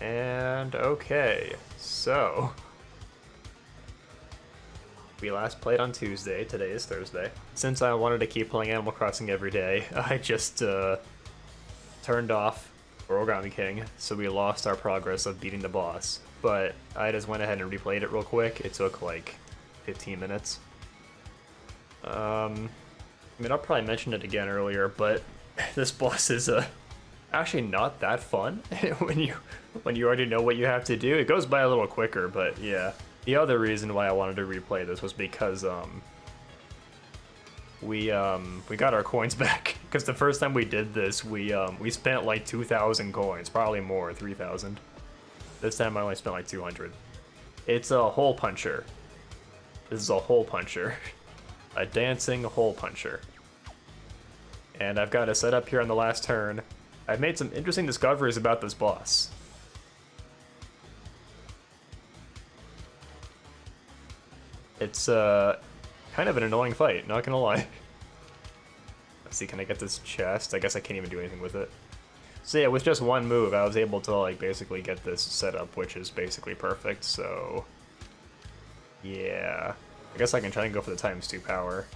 And okay, so we last played on Tuesday, today is Thursday. Since I wanted to keep playing Animal Crossing every day, I just uh, turned off Origami King, so we lost our progress of beating the boss. But I just went ahead and replayed it real quick. It took like 15 minutes. Um, I mean, I'll probably mention it again earlier, but this boss is uh, actually not that fun when you when you already know what you have to do. It goes by a little quicker, but yeah. The other reason why I wanted to replay this was because um, we um, we got our coins back. Because the first time we did this, we um, we spent like 2,000 coins, probably more, 3,000. This time I only spent like 200. It's a hole puncher. This is a hole puncher. a dancing hole puncher. And I've got a set up here on the last turn. I've made some interesting discoveries about this boss. It's uh, kind of an annoying fight, not gonna lie. Let's see, can I get this chest? I guess I can't even do anything with it. So yeah, with just one move, I was able to like basically get this set up, which is basically perfect, so... Yeah. I guess I can try and go for the times 2 power.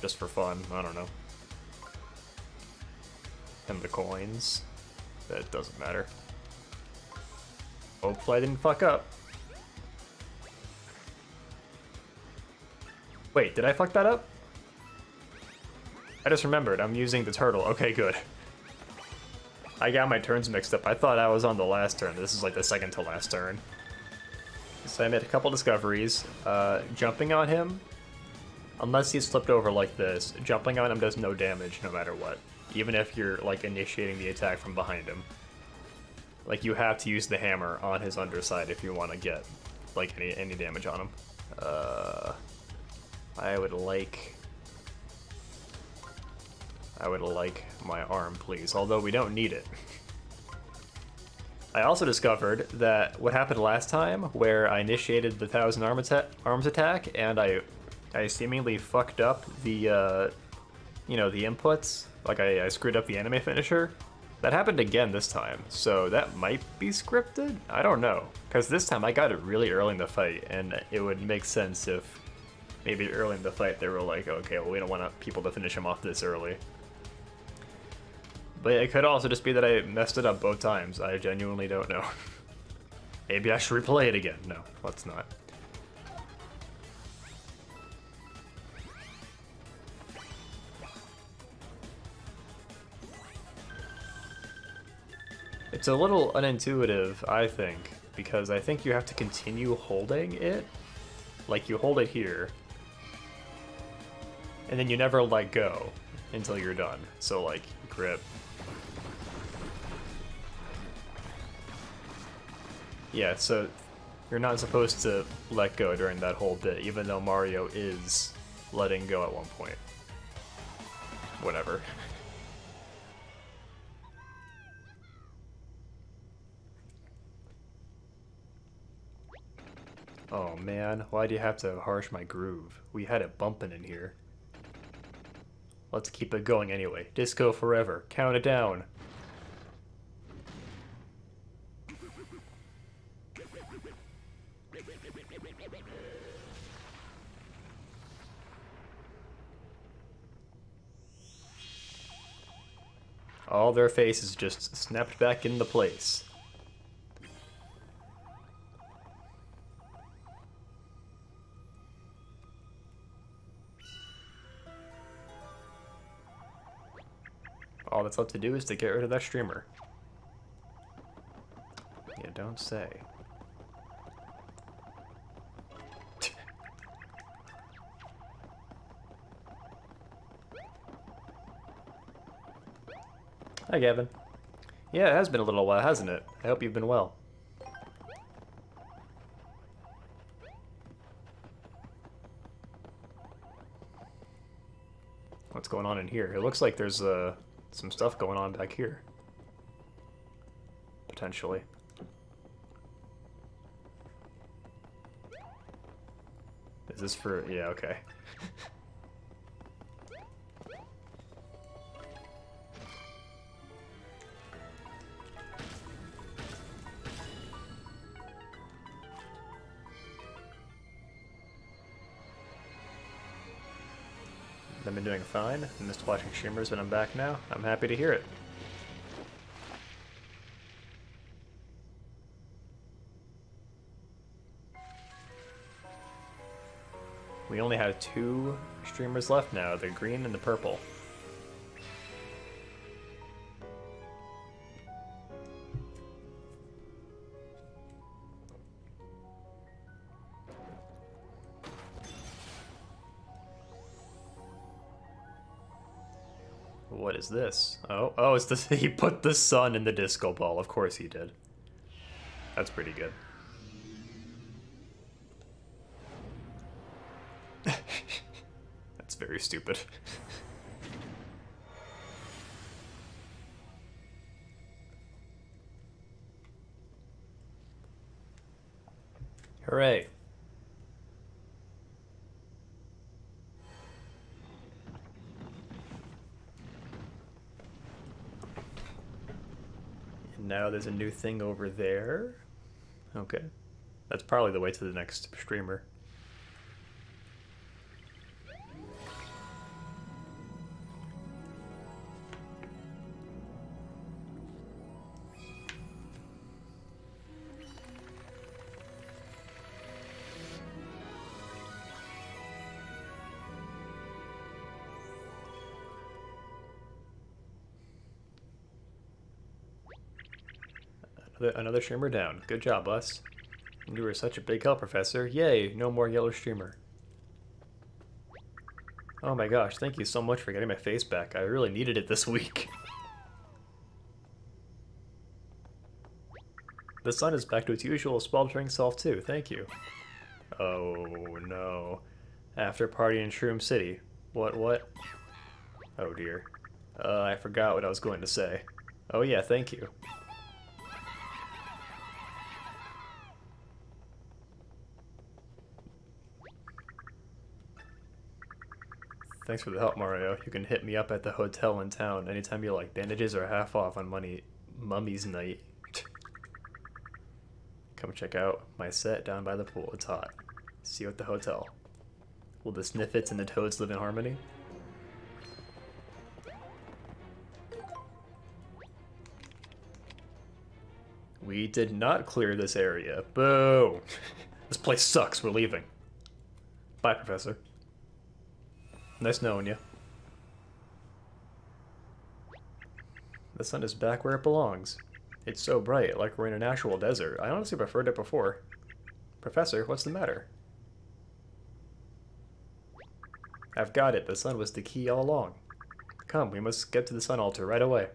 Just for fun, I don't know. The coins. That doesn't matter. Hopefully I didn't fuck up. Wait, did I fuck that up? I just remembered, I'm using the turtle. Okay, good. I got my turns mixed up. I thought I was on the last turn. This is like the second to last turn. So I made a couple discoveries. Uh, jumping on him, unless he's flipped over like this, jumping on him does no damage no matter what. Even if you're like initiating the attack from behind him. Like you have to use the hammer on his underside if you want to get like any, any damage on him. Uh, I would like... I would like my arm, please, although we don't need it. I also discovered that what happened last time, where I initiated the Thousand arm atta Arms attack, and I, I seemingly fucked up the, uh, you know, the inputs, like I, I screwed up the anime finisher, that happened again this time, so that might be scripted? I don't know, because this time I got it really early in the fight, and it would make sense if maybe early in the fight they were like, okay, well, we don't want people to finish him off this early. But it could also just be that I messed it up both times. I genuinely don't know. maybe I should replay it again. No, let's not. It's a little unintuitive, I think, because I think you have to continue holding it. Like, you hold it here, and then you never let go until you're done. So like, grip. Yeah, so you're not supposed to let go during that whole bit, even though Mario is letting go at one point. Whatever. Oh man, why do you have to harsh my groove? We had it bumping in here. Let's keep it going anyway. Disco forever. Count it down. All their faces just snapped back into place. All that's left to do is to get rid of that streamer. Yeah, don't say. Hi, Gavin. Yeah, it has been a little while, hasn't it? I hope you've been well. What's going on in here? It looks like there's a... Some stuff going on back here. Potentially. Is this for... yeah, okay. I've been doing fine. I missed watching streamers, but I'm back now. I'm happy to hear it. We only have two streamers left now, the green and the purple. This? Oh, oh, it's this. He put the sun in the disco ball. Of course he did. That's pretty good. That's very stupid. Hooray. There's a new thing over there. Okay. That's probably the way to the next streamer. Another, streamer down. Good job, us. You were such a big help, Professor. Yay, no more yellow streamer. Oh my gosh, thank you so much for getting my face back. I really needed it this week. The sun is back to its usual sweltering self too, thank you. Oh no. After party in Shroom City. What, what? Oh dear. Uh, I forgot what I was going to say. Oh yeah, thank you. Thanks for the help, Mario. You can hit me up at the hotel in town anytime you like. Bandages are half off on money mummy's night. Come check out my set down by the pool. It's hot. See you at the hotel. Will the Sniffits and the Toads live in harmony? We did not clear this area. Boo! this place sucks. We're leaving. Bye, Professor. Nice knowing you. The sun is back where it belongs. It's so bright, like we're in an actual desert. I honestly preferred it before. Professor, what's the matter? I've got it. The sun was the key all along. Come, we must get to the sun altar right away.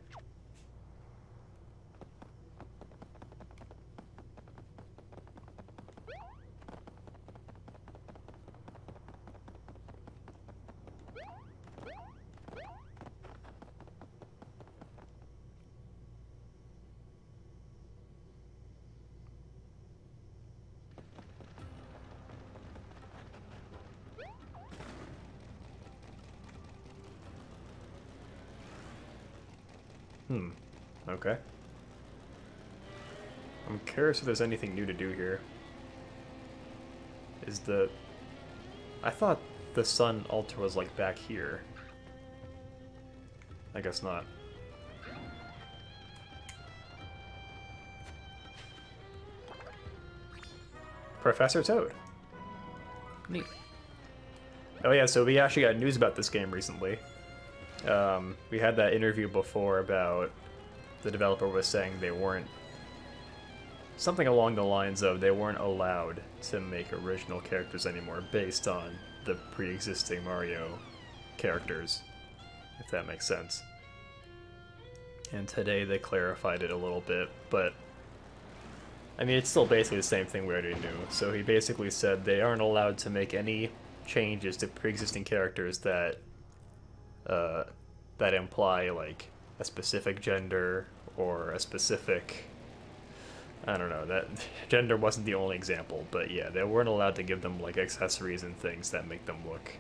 Hmm. Okay. I'm curious if there's anything new to do here. Is the... I thought the sun altar was like back here. I guess not. Professor Toad. Neat. Oh yeah, so we actually got news about this game recently. Um, we had that interview before about the developer was saying they weren't something along the lines of they weren't allowed to make original characters anymore based on the pre-existing Mario characters, if that makes sense. And today they clarified it a little bit, but I mean, it's still basically the same thing we already knew. So he basically said they aren't allowed to make any changes to pre-existing characters that uh, that imply like a specific gender or a specific I don't know that gender wasn't the only example, but yeah, they weren't allowed to give them like accessories and things that make them look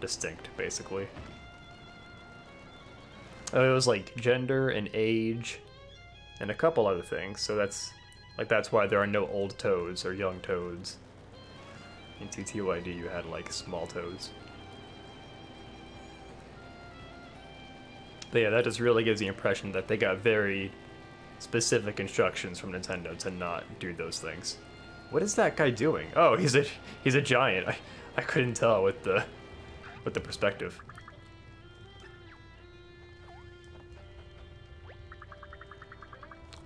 distinct, basically. Uh, it was like gender and age and a couple other things, so that's like that's why there are no old toads or young toads. In TTYD you had like small toads. But yeah, that just really gives the impression that they got very specific instructions from Nintendo to not do those things. What is that guy doing? Oh, he's a he's a giant. I, I couldn't tell with the with the perspective.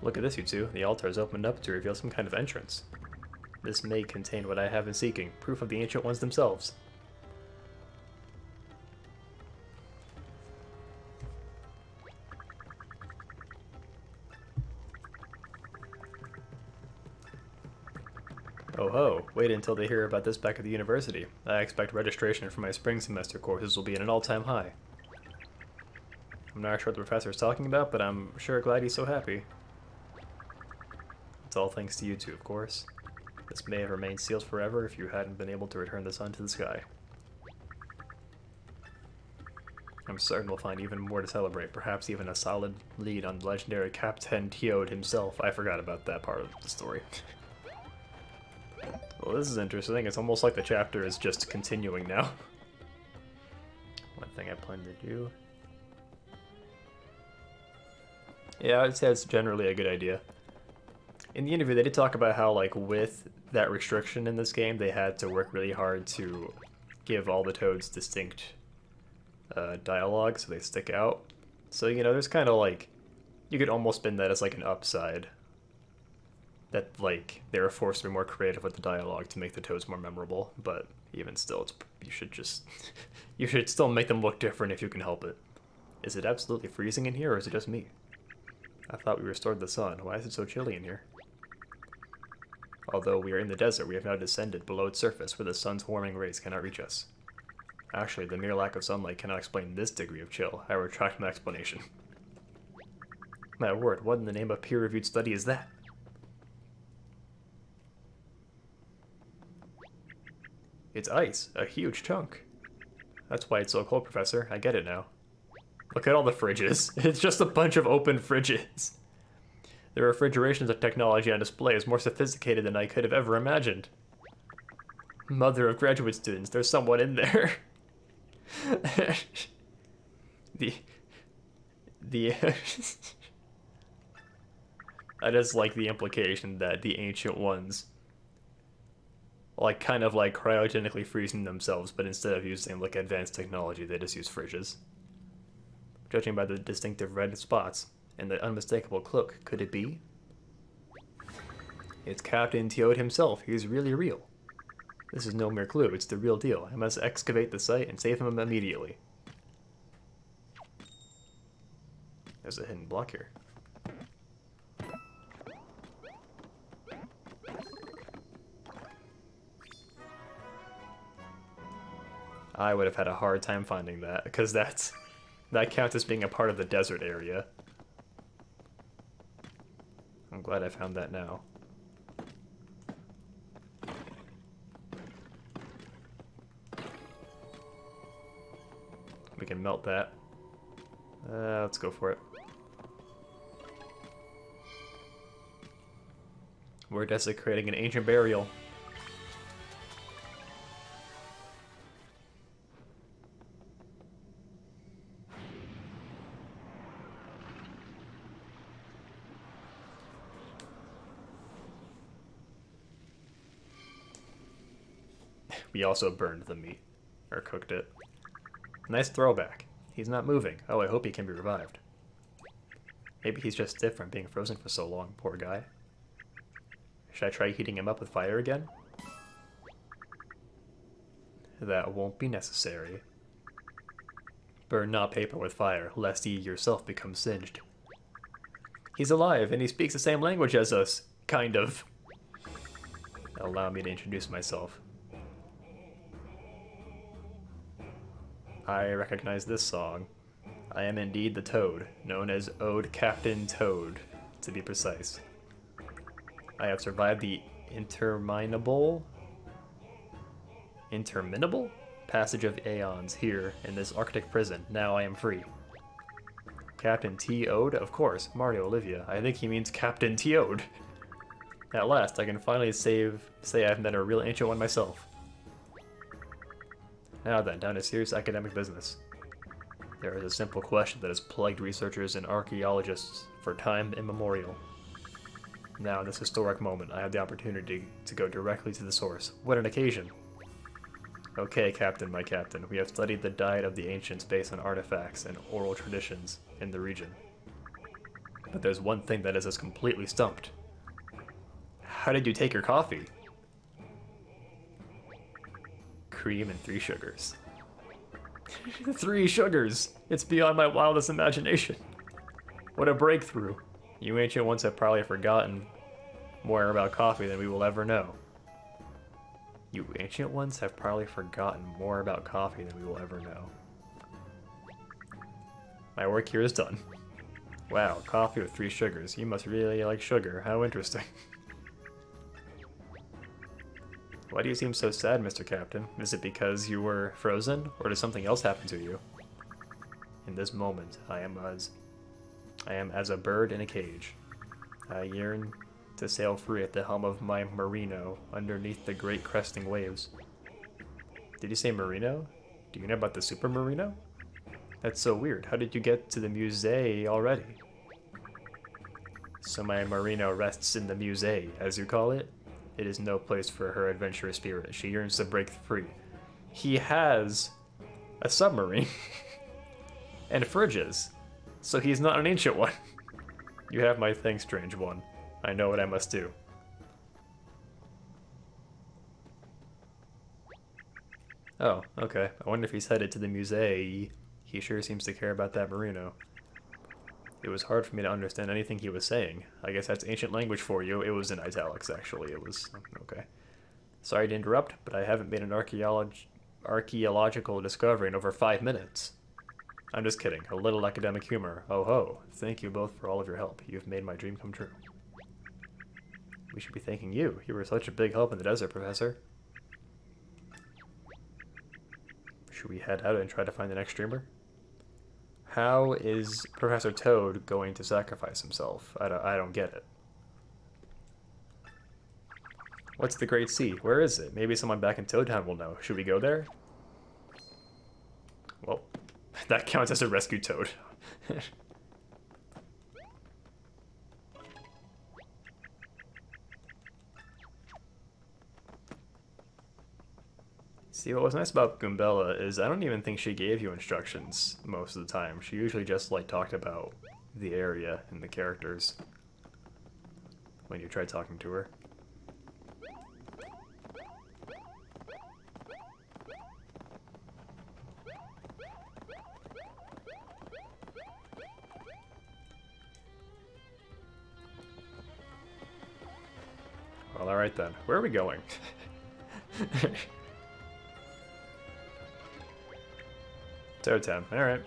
Look at this, you two. The altar is opened up to reveal some kind of entrance. This may contain what I have been seeking, proof of the ancient ones themselves. Oh wait until they hear about this back at the university. I expect registration for my spring semester courses will be at an all-time high. I'm not sure what the professor is talking about, but I'm sure glad he's so happy. It's all thanks to you two, of course. This may have remained sealed forever if you hadn't been able to return the sun to the sky. I'm certain we'll find even more to celebrate, perhaps even a solid lead on legendary Captain T. Ode himself. I forgot about that part of the story. well, this is interesting. It's almost like the chapter is just continuing now. One thing I plan to do... Yeah, I'd say it's generally a good idea in the interview, they did talk about how, like, with that restriction in this game, they had to work really hard to give all the toads distinct uh, dialogue so they stick out. So, you know, there's kind of like, you could almost spin that as like an upside. That, like, they were forced to be more creative with the dialogue to make the toads more memorable, but even still, it's, you should just, you should still make them look different if you can help it. Is it absolutely freezing in here, or is it just me? I thought we restored the sun. Why is it so chilly in here? Although we are in the desert, we have now descended below its surface where the sun's warming rays cannot reach us. Actually, the mere lack of sunlight cannot explain this degree of chill. I retract my explanation. My word, what in the name of peer-reviewed study is that? It's ice, a huge chunk. That's why it's so cold, Professor. I get it now. Look at all the fridges. It's just a bunch of open fridges. The refrigeration technology on display is more sophisticated than I could have ever imagined. Mother of graduate students, there's someone in there. the... The... I just like the implication that the ancient ones like kind of like cryogenically freezing themselves, but instead of using like advanced technology, they just use fridges. Judging by the distinctive red spots, and the unmistakable cloak. Could it be? It's Captain T. Ode himself. He's really real. This is no mere clue. It's the real deal. I must excavate the site and save him immediately. There's a hidden block here. I would have had a hard time finding that, because that's that counts as being a part of the desert area. I'm glad I found that now. We can melt that. Uh, let's go for it. We're desecrating an ancient burial. We also burned the meat. Or cooked it. Nice throwback. He's not moving. Oh, I hope he can be revived. Maybe he's just stiff from being frozen for so long, poor guy. Should I try heating him up with fire again? That won't be necessary. Burn not paper with fire, lest ye yourself become singed. He's alive, and he speaks the same language as us. Kind of. Allow me to introduce myself. I recognize this song. I am indeed the Toad, known as Ode Captain Toad, to be precise. I have survived the interminable... Interminable? Passage of aeons here in this arctic prison. Now I am free. Captain T. Ode? Of course, Mario Olivia. I think he means Captain T. Ode. At last, I can finally save, say I've met a real ancient one myself. Now then, down to serious academic business. There is a simple question that has plagued researchers and archaeologists for time immemorial. Now, in this historic moment, I have the opportunity to go directly to the source. What an occasion! Okay, Captain, my captain, we have studied the diet of the ancients based on artifacts and oral traditions in the region. But there's one thing that has us completely stumped. How did you take your coffee? Cream and three sugars. three sugars! It's beyond my wildest imagination. What a breakthrough. You ancient ones have probably forgotten more about coffee than we will ever know. You ancient ones have probably forgotten more about coffee than we will ever know. My work here is done. Wow, coffee with three sugars. You must really like sugar. How interesting. Why do you seem so sad, Mr. Captain? Is it because you were frozen, or did something else happen to you? In this moment, I am as I am as a bird in a cage. I yearn to sail free at the helm of my merino underneath the great cresting waves. Did you say merino? Do you know about the super merino? That's so weird. How did you get to the musée already? So my merino rests in the musée, as you call it? It is no place for her adventurous spirit. She yearns to break free. He has a submarine and fridges, so he's not an ancient one. You have my thing, strange one. I know what I must do. Oh, okay. I wonder if he's headed to the musée. He sure seems to care about that merino. It was hard for me to understand anything he was saying. I guess that's ancient language for you. It was in italics, actually. It was... okay. Sorry to interrupt, but I haven't made an archaeolog archaeological discovery in over five minutes. I'm just kidding. A little academic humor. Oh ho. Thank you both for all of your help. You've made my dream come true. We should be thanking you. You were such a big help in the desert, Professor. Should we head out and try to find the next streamer? How is Professor Toad going to sacrifice himself? I don't, I don't get it. What's the Great Sea? Where is it? Maybe someone back in Toad Town will know. Should we go there? Well, that counts as a rescue Toad. See, what was nice about Goombella is I don't even think she gave you instructions most of the time. She usually just, like, talked about the area and the characters when you try talking to her. Well, alright then. Where are we going? Town, alright.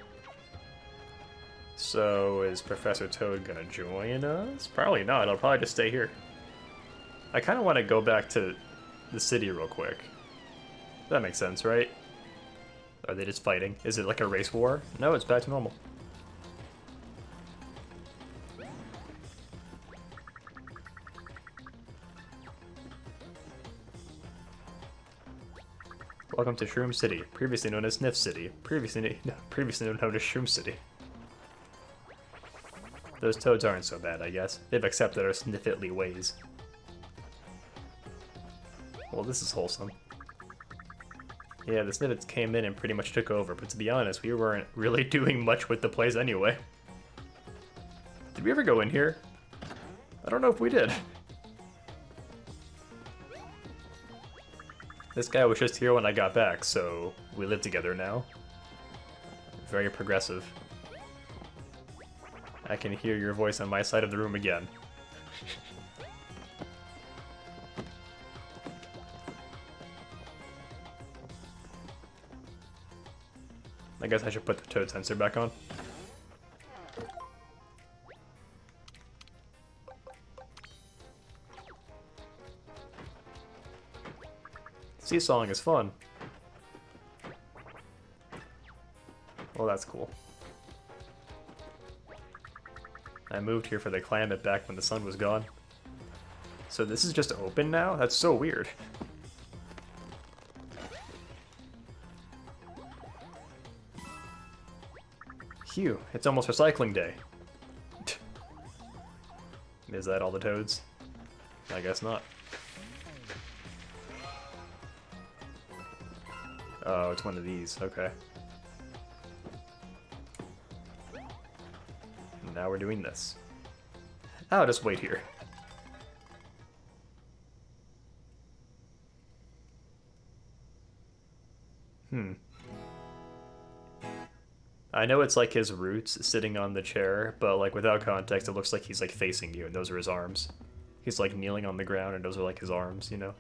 So, is Professor Toad gonna join us? Probably not, I'll probably just stay here. I kind of want to go back to the city real quick. That makes sense, right? Are they just fighting? Is it like a race war? No, it's back to normal. Welcome to Shroom City, previously known as Sniff City, previously, no, previously known as Shroom City. Those toads aren't so bad, I guess. They've accepted our sniffitly ways. Well, this is wholesome. Yeah, the Sniffits came in and pretty much took over, but to be honest, we weren't really doing much with the place anyway. Did we ever go in here? I don't know if we did. This guy was just here when I got back, so we live together now. Very progressive. I can hear your voice on my side of the room again. I guess I should put the toad sensor back on. Seesawing is fun. Well, that's cool. I moved here for the climate back when the sun was gone. So this is just open now? That's so weird. Phew, it's almost recycling day. Is that all the toads? I guess not. Oh, it's one of these, okay. Now we're doing this. I'll just wait here. Hmm. I know it's like his roots sitting on the chair, but like without context, it looks like he's like facing you, and those are his arms. He's like kneeling on the ground, and those are like his arms, you know?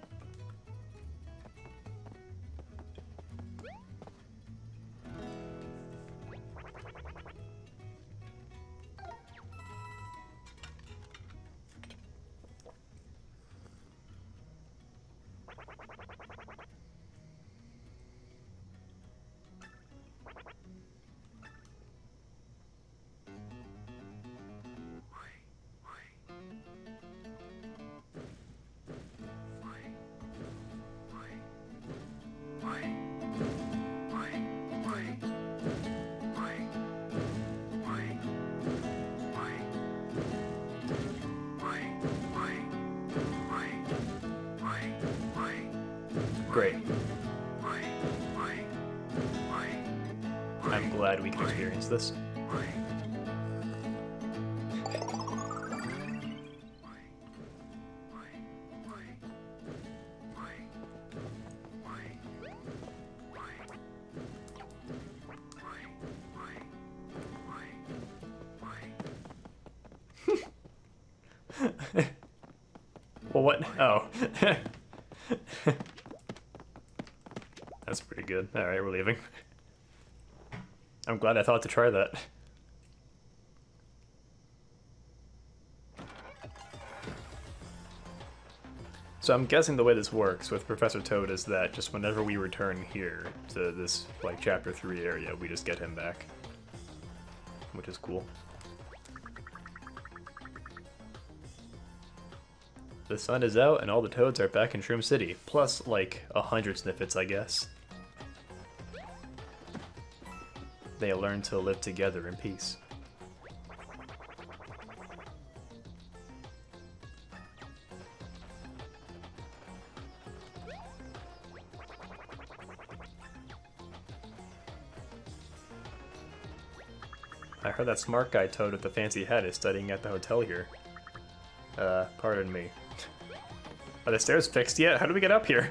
Experience this. well, what? Oh. That's pretty good. Alright, we're leaving. I'm glad I thought to try that. So I'm guessing the way this works with Professor Toad is that just whenever we return here to this, like, Chapter 3 area, we just get him back. Which is cool. The sun is out and all the toads are back in Shroom City, plus like a hundred Sniffits, I guess. They learn to live together in peace. I heard that smart guy Toad with the fancy hat is studying at the hotel here. Uh, pardon me. Are the stairs fixed yet? How do we get up here?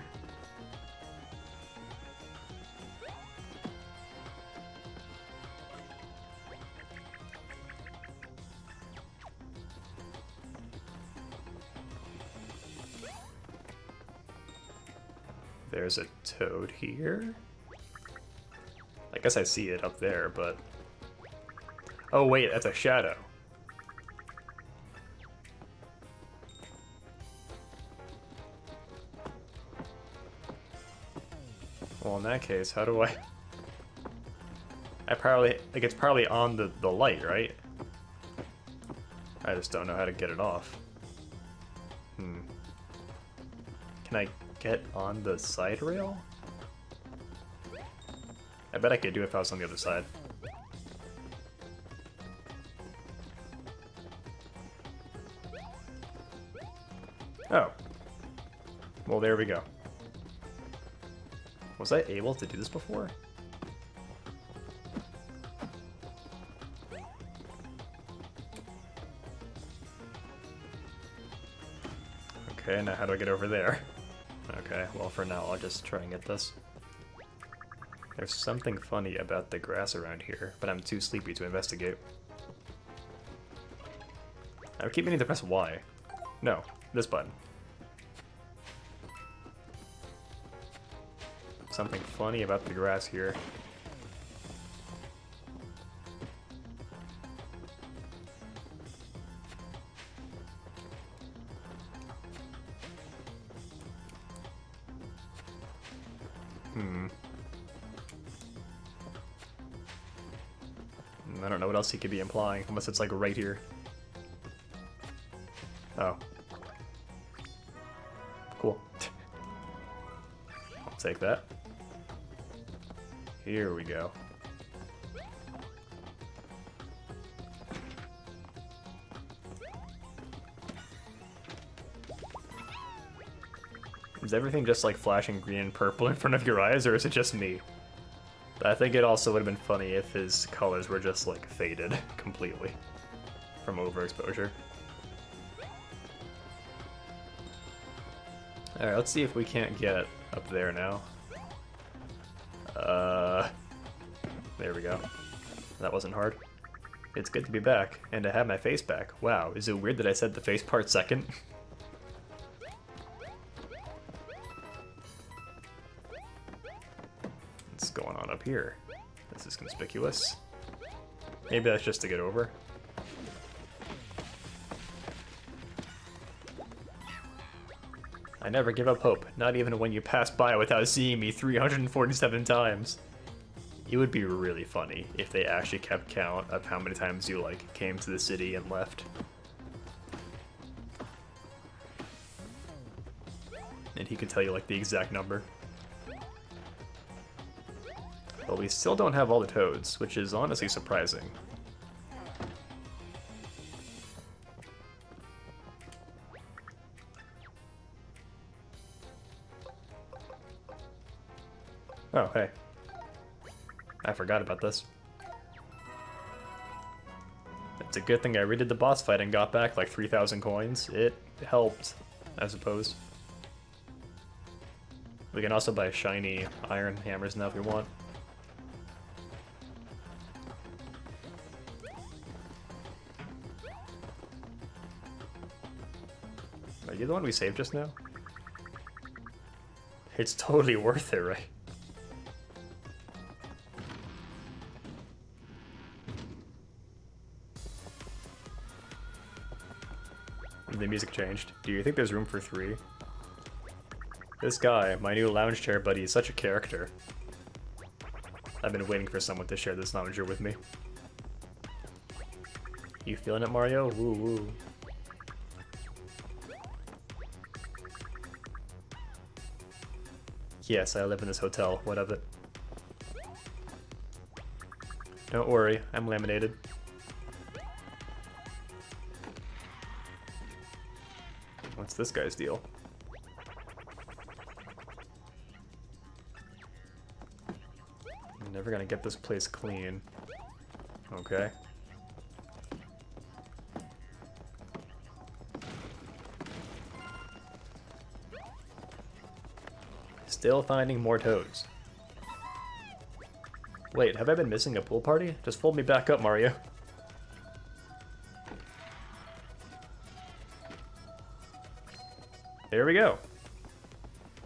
Toad here? I guess I see it up there, but... Oh wait, that's a shadow. Well, in that case, how do I... I probably... Like, it's probably on the, the light, right? I just don't know how to get it off. Hmm. Can I get on the side rail? I bet I could do it if I was on the other side. Oh. Well, there we go. Was I able to do this before? Okay, now how do I get over there? Okay, well for now I'll just try and get this. There's something funny about the grass around here, but I'm too sleepy to investigate. I keep meaning to press Y. No, this button. Something funny about the grass here. else he could be implying, unless it's like right here. Oh. Cool. I'll take that. Here we go. Is everything just like flashing green and purple in front of your eyes, or is it just me? I think it also would have been funny if his colors were just like faded completely from overexposure. Alright, let's see if we can't get up there now. Uh, there we go. That wasn't hard. It's good to be back, and to have my face back. Wow, is it weird that I said the face part second? here? This is conspicuous. Maybe that's just to get over. I never give up hope, not even when you pass by without seeing me 347 times. It would be really funny if they actually kept count of how many times you, like, came to the city and left. And he could tell you, like, the exact number. But we still don't have all the toads, which is honestly surprising. Oh, hey. I forgot about this. It's a good thing I redid the boss fight and got back like 3,000 coins. It helped, I suppose. We can also buy shiny iron hammers now if we want. You the one we saved just now? It's totally worth it, right? the music changed. Do you think there's room for three? This guy, my new lounge chair buddy, is such a character. I've been waiting for someone to share this lounger with me. You feeling it, Mario? Woo woo. Yes, I live in this hotel. What of it? Don't worry, I'm laminated. What's this guy's deal? I'm never gonna get this place clean. Okay. Still finding more toads. Wait, have I been missing a pool party? Just fold me back up, Mario. There we go.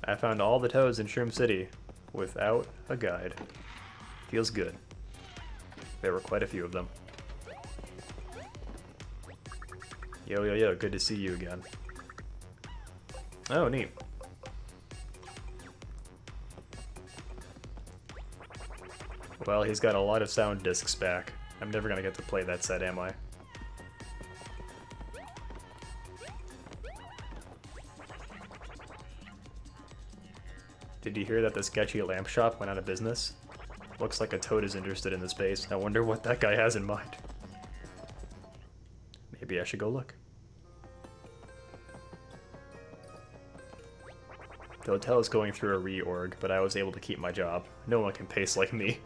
I found all the toads in Shroom City without a guide. Feels good. There were quite a few of them. Yo, yo, yo, good to see you again. Oh, neat. Well, he's got a lot of sound discs back. I'm never gonna get to play that set, am I? Did you hear that the sketchy lamp shop went out of business? Looks like a toad is interested in the space. I wonder what that guy has in mind. Maybe I should go look. The hotel is going through a reorg, but I was able to keep my job. No one can pace like me.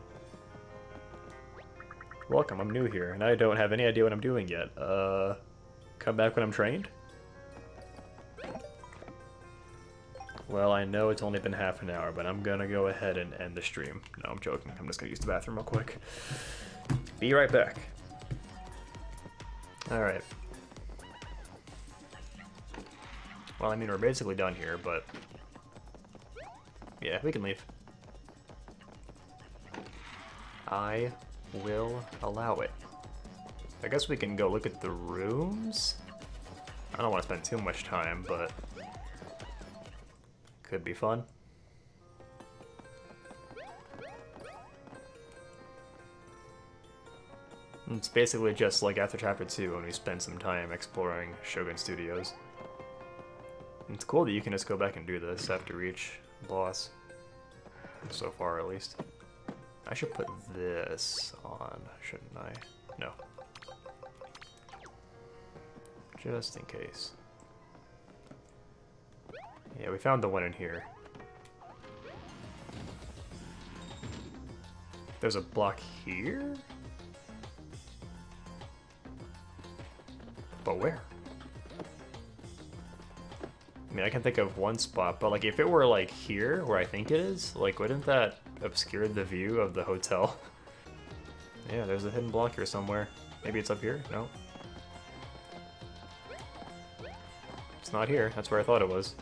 Welcome, I'm new here, and I don't have any idea what I'm doing yet. Uh, come back when I'm trained? Well, I know it's only been half an hour, but I'm gonna go ahead and end the stream. No, I'm joking. I'm just gonna use the bathroom real quick. Be right back. Alright. Well, I mean, we're basically done here, but... Yeah, we can leave. I will allow it. I guess we can go look at the rooms? I don't want to spend too much time, but could be fun. It's basically just like after Chapter 2 when we spend some time exploring Shogun Studios. It's cool that you can just go back and do this after each boss. So far, at least. I should put this on, shouldn't I? No. Just in case. Yeah, we found the one in here. There's a block here? But where? I mean, I can think of one spot, but like if it were like here, where I think it is, like wouldn't that obscure the view of the hotel? yeah, there's a hidden block here somewhere. Maybe it's up here? No. It's not here. That's where I thought it was.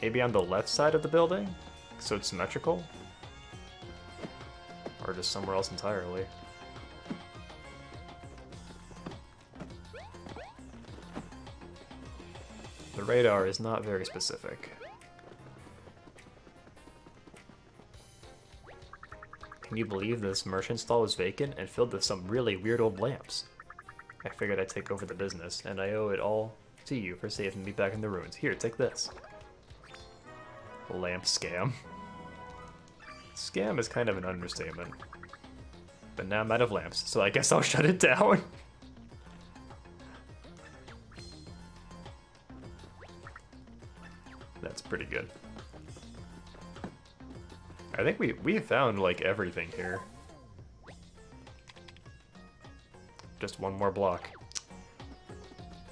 Maybe on the left side of the building? So it's symmetrical? Or just somewhere else entirely? The radar is not very specific. Can you believe this merchant stall is vacant and filled with some really weird old lamps? I figured I'd take over the business, and I owe it all to you for saving me back in the ruins. Here, take this. Lamp scam. Scam is kind of an understatement. But now I'm out of lamps, so I guess I'll shut it down. I think we, we found, like, everything here. Just one more block.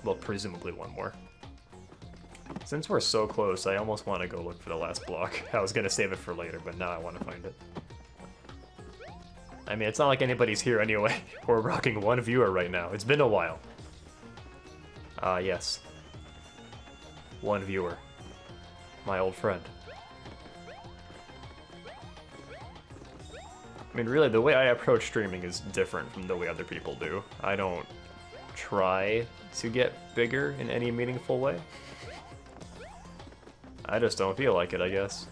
Well, presumably one more. Since we're so close, I almost want to go look for the last block. I was gonna save it for later, but now I want to find it. I mean, it's not like anybody's here anyway. We're rocking one viewer right now. It's been a while. Ah, uh, yes. One viewer. My old friend. Mean, really, the way I approach streaming is different from the way other people do. I don't try to get bigger in any meaningful way. I just don't feel like it, I guess.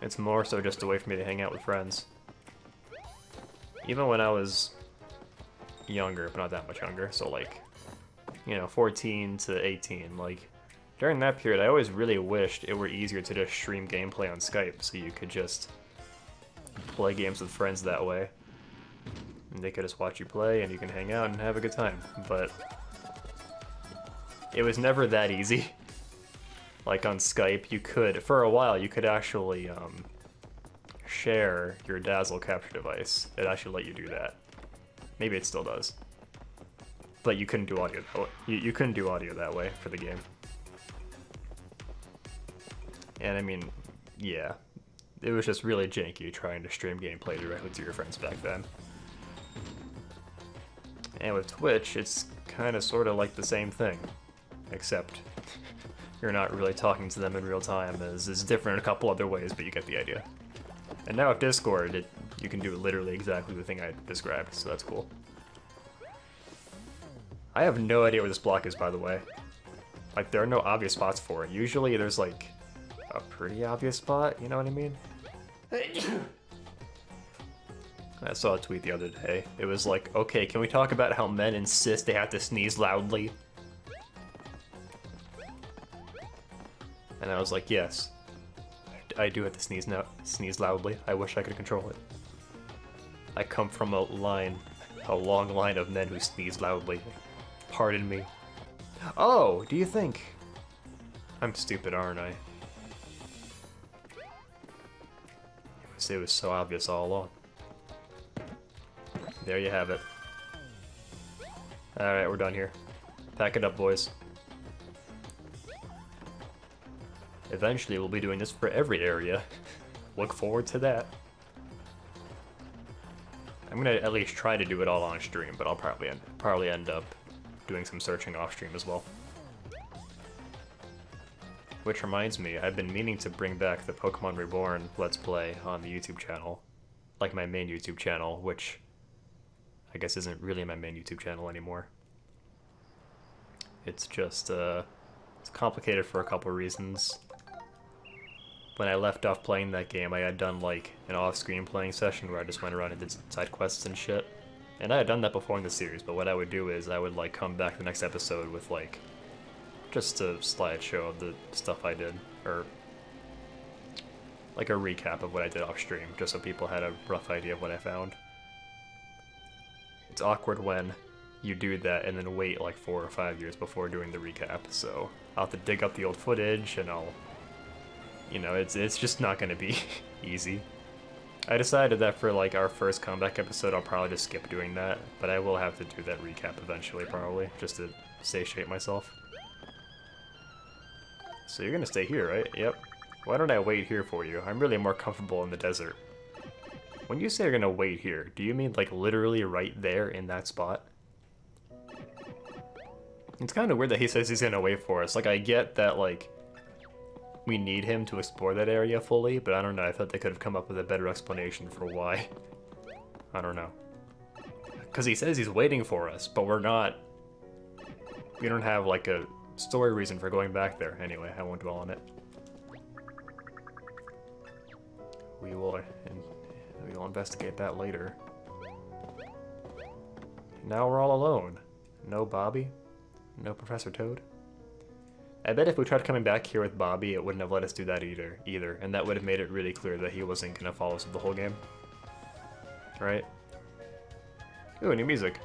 It's more so just a way for me to hang out with friends. Even when I was younger, but not that much younger, so like, you know, 14 to 18, like, during that period, I always really wished it were easier to just stream gameplay on Skype, so you could just play games with friends that way. And they could just watch you play, and you can hang out and have a good time. But it was never that easy. Like on Skype, you could, for a while, you could actually um, share your Dazzle capture device. It actually let you do that. Maybe it still does. But you couldn't do audio. You, you couldn't do audio that way for the game. And I mean, yeah, it was just really janky trying to stream gameplay directly to your friends back then. And with Twitch, it's kind of sort of like the same thing, except you're not really talking to them in real time, as is different in a couple other ways, but you get the idea. And now with Discord, it, you can do literally exactly the thing I described, so that's cool. I have no idea where this block is, by the way. Like, there are no obvious spots for it. Usually there's, like, a pretty obvious spot, you know what I mean? I saw a tweet the other day. It was like, okay, can we talk about how men insist they have to sneeze loudly? And I was like, yes. I do have to sneeze now, sneeze loudly. I wish I could control it. I come from a line, a long line of men who sneeze loudly. Pardon me. Oh, do you think? I'm stupid, aren't I? It was so obvious all along. There you have it. Alright, we're done here. Pack it up, boys. Eventually, we'll be doing this for every area. Look forward to that. I'm gonna at least try to do it all on stream, but I'll probably end, probably end up doing some searching off stream as well. Which reminds me, I've been meaning to bring back the Pokemon Reborn Let's Play on the YouTube channel. Like my main YouTube channel, which I guess isn't really my main YouTube channel anymore. It's just, uh, it's complicated for a couple reasons. When I left off playing that game, I had done like an off-screen playing session where I just went around and did side quests and shit. And I had done that before in the series, but what I would do is I would like come back the next episode with like just a slideshow of the stuff I did, or like a recap of what I did off stream, just so people had a rough idea of what I found. It's awkward when you do that and then wait like four or five years before doing the recap. So I'll have to dig up the old footage and I'll, you know, it's it's just not gonna be easy. I decided that for like our first comeback episode, I'll probably just skip doing that, but I will have to do that recap eventually, probably, just to satiate myself. So you're gonna stay here, right? Yep. Why don't I wait here for you? I'm really more comfortable in the desert. When you say you're gonna wait here, do you mean like literally right there in that spot? It's kind of weird that he says he's gonna wait for us. Like, I get that, like, we need him to explore that area fully, but I don't know, I thought they could have come up with a better explanation for why. I don't know. Because he says he's waiting for us, but we're not... We don't have, like, a story reason for going back there. Anyway, I won't dwell on it. We will, we will investigate that later. Now we're all alone. No Bobby? No Professor Toad? I bet if we tried coming back here with Bobby, it wouldn't have let us do that either, either, and that would have made it really clear that he wasn't gonna follow us the whole game. Right? Ooh, new music.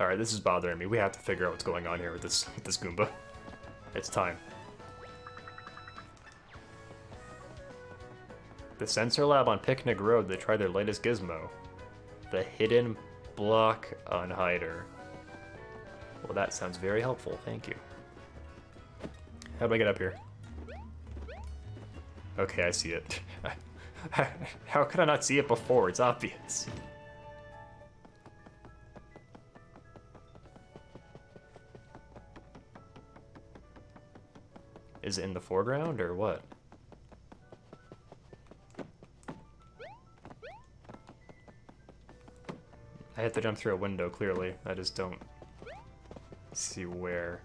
Alright, this is bothering me. We have to figure out what's going on here with this with this Goomba. It's time. The sensor lab on Picnic Road, they tried their latest gizmo. The hidden block unhider. Well, that sounds very helpful. Thank you. How do I get up here? Okay, I see it. How could I not see it before? It's obvious. Is in the foreground or what? I have to jump through a window, clearly. I just don't see where.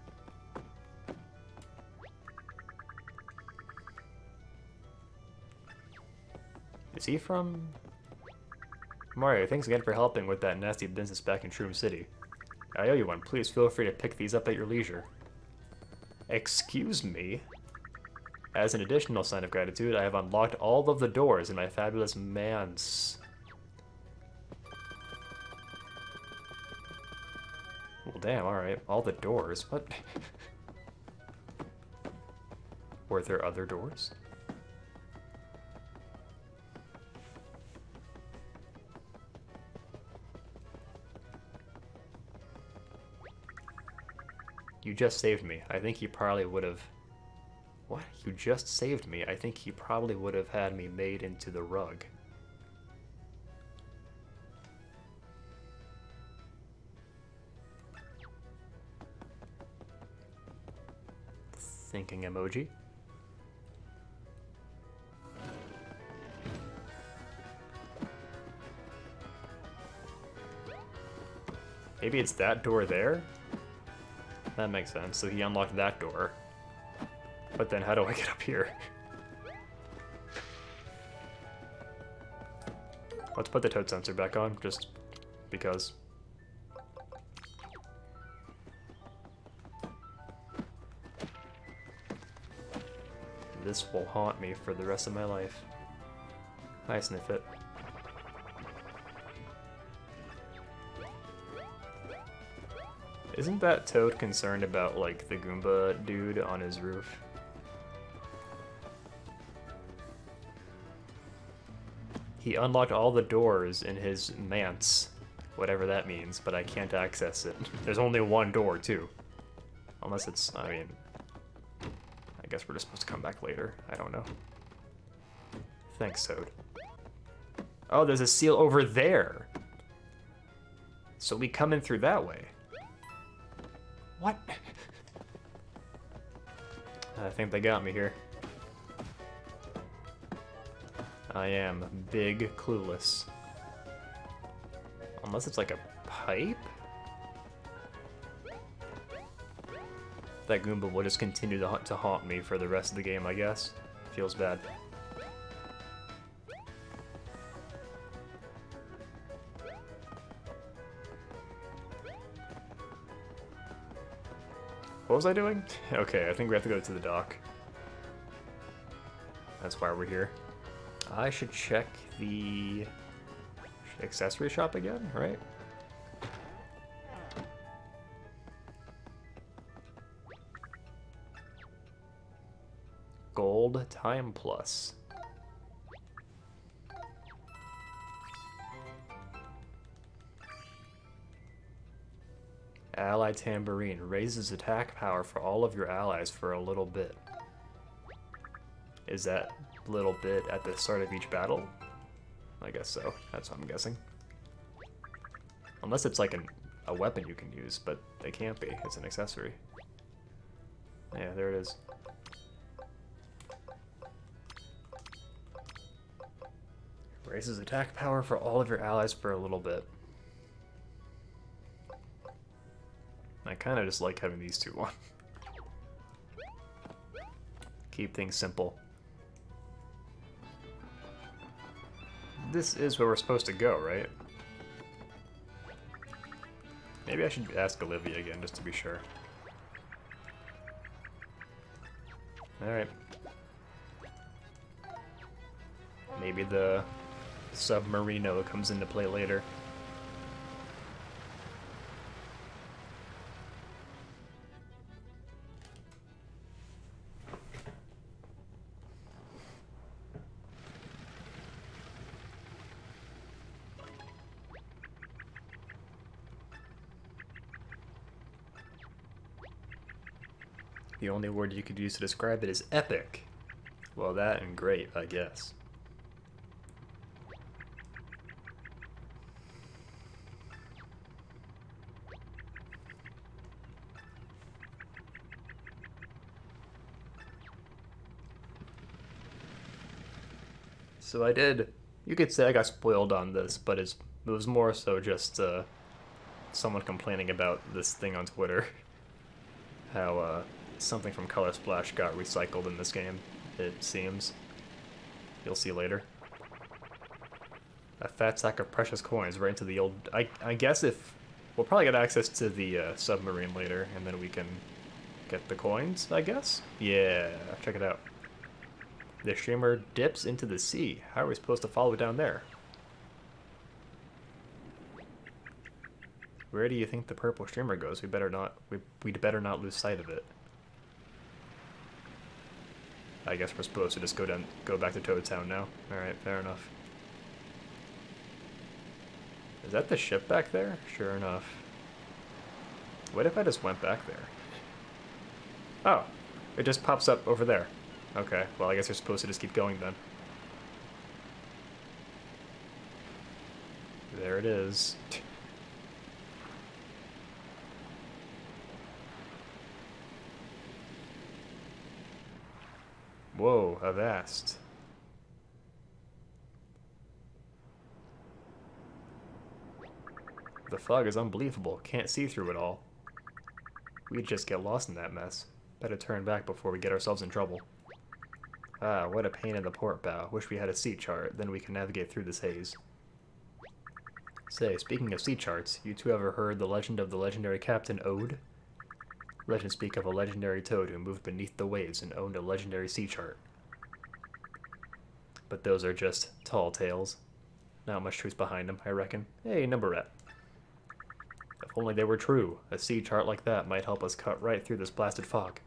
Is he from... Mario, thanks again for helping with that nasty business back in Shroom City. I owe you one. Please feel free to pick these up at your leisure. Excuse me? As an additional sign of gratitude, I have unlocked all of the doors in my fabulous manse. Well, damn, alright. All the doors. What? Were there other doors? You just saved me. I think he probably would have... What? You just saved me. I think he probably would have had me made into the rug. Thinking emoji. Maybe it's that door there? That makes sense. So he unlocked that door. But then how do I get up here? Let's put the toad sensor back on, just because. This will haunt me for the rest of my life. Hi, Sniffit. Isn't that Toad concerned about, like, the Goomba dude on his roof? He unlocked all the doors in his manse, whatever that means, but I can't access it. There's only one door, too. Unless it's, I mean, I guess we're just supposed to come back later. I don't know. Thanks, Toad. Oh, there's a seal over there! So we come in through that way. I think they got me here. I am big clueless. Unless it's like a pipe? That Goomba will just continue to, to haunt me for the rest of the game, I guess. Feels bad. What was I doing? Okay, I think we have to go to the dock. That's why we're here. I should check the... accessory shop again, right? Gold time plus. Tambourine raises attack power for all of your allies for a little bit. Is that little bit at the start of each battle? I guess so. That's what I'm guessing. Unless it's like an, a weapon you can use, but it can't be. It's an accessory. Yeah, there it is. Raises attack power for all of your allies for a little bit. Kind of just like having these two on. Keep things simple. This is where we're supposed to go, right? Maybe I should ask Olivia again, just to be sure. Alright. Maybe the Submarino comes into play later. Only word you could use to describe it is epic. Well, that and great, I guess. So I did, you could say I got spoiled on this, but it was more so just uh, someone complaining about this thing on Twitter. How uh, something from Color Splash got recycled in this game, it seems. You'll see later. A fat sack of precious coins right into the old... I, I guess if... We'll probably get access to the uh, submarine later, and then we can get the coins, I guess? Yeah, check it out. The streamer dips into the sea. How are we supposed to follow it down there? Where do you think the purple streamer goes? We better not we we'd better not lose sight of it. I guess we're supposed to just go down go back to Toad Town now. Alright, fair enough. Is that the ship back there? Sure enough. What if I just went back there? Oh, it just pops up over there. Okay, well I guess we're supposed to just keep going then. There it is. Whoa, avast. The fog is unbelievable. Can't see through it all. We'd just get lost in that mess. Better turn back before we get ourselves in trouble. Ah, what a pain in the port bow. Wish we had a sea chart, then we can navigate through this haze. Say, speaking of sea charts, you two ever heard the legend of the legendary Captain Ode? Legends speak of a legendary toad who moved beneath the waves and owned a legendary sea chart. But those are just tall tales. Not much truth behind them, I reckon. Hey, number rat. If only they were true, a sea chart like that might help us cut right through this blasted fog.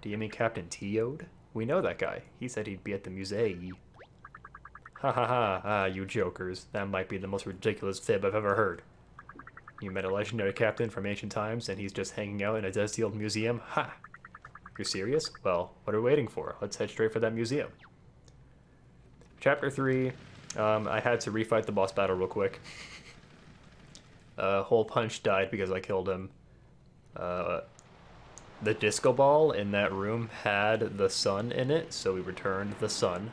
Do you mean Captain T. Ode? We know that guy. He said he'd be at the musée. Ha ha ha, ah, you jokers. That might be the most ridiculous fib I've ever heard. You met a legendary captain from ancient times, and he's just hanging out in a dusty old museum? Ha! You're serious? Well, what are we waiting for? Let's head straight for that museum. Chapter 3, um, I had to refight the boss battle real quick. Uh, Hole Punch died because I killed him. Uh, the disco ball in that room had the sun in it, so we returned the sun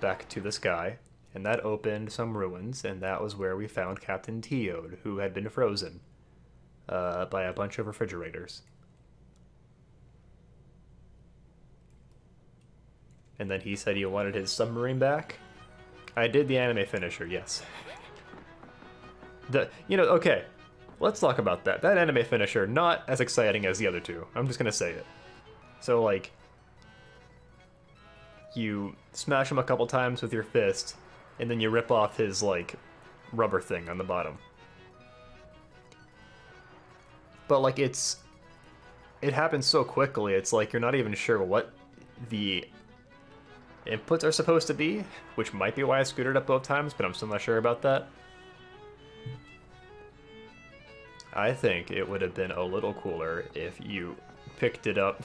back to the sky, and that opened some ruins, and that was where we found Captain T. Ode, who had been frozen uh, by a bunch of refrigerators. And then he said he wanted his submarine back. I did the anime finisher, yes. the you know, okay, let's talk about that. That anime finisher, not as exciting as the other two. I'm just gonna say it. So, like, you smash him a couple times with your fist, and then you rip off his, like, rubber thing on the bottom. But, like, it's... It happens so quickly, it's like you're not even sure what the inputs are supposed to be, which might be why I it up both times, but I'm still not sure about that. I think it would have been a little cooler if you picked it up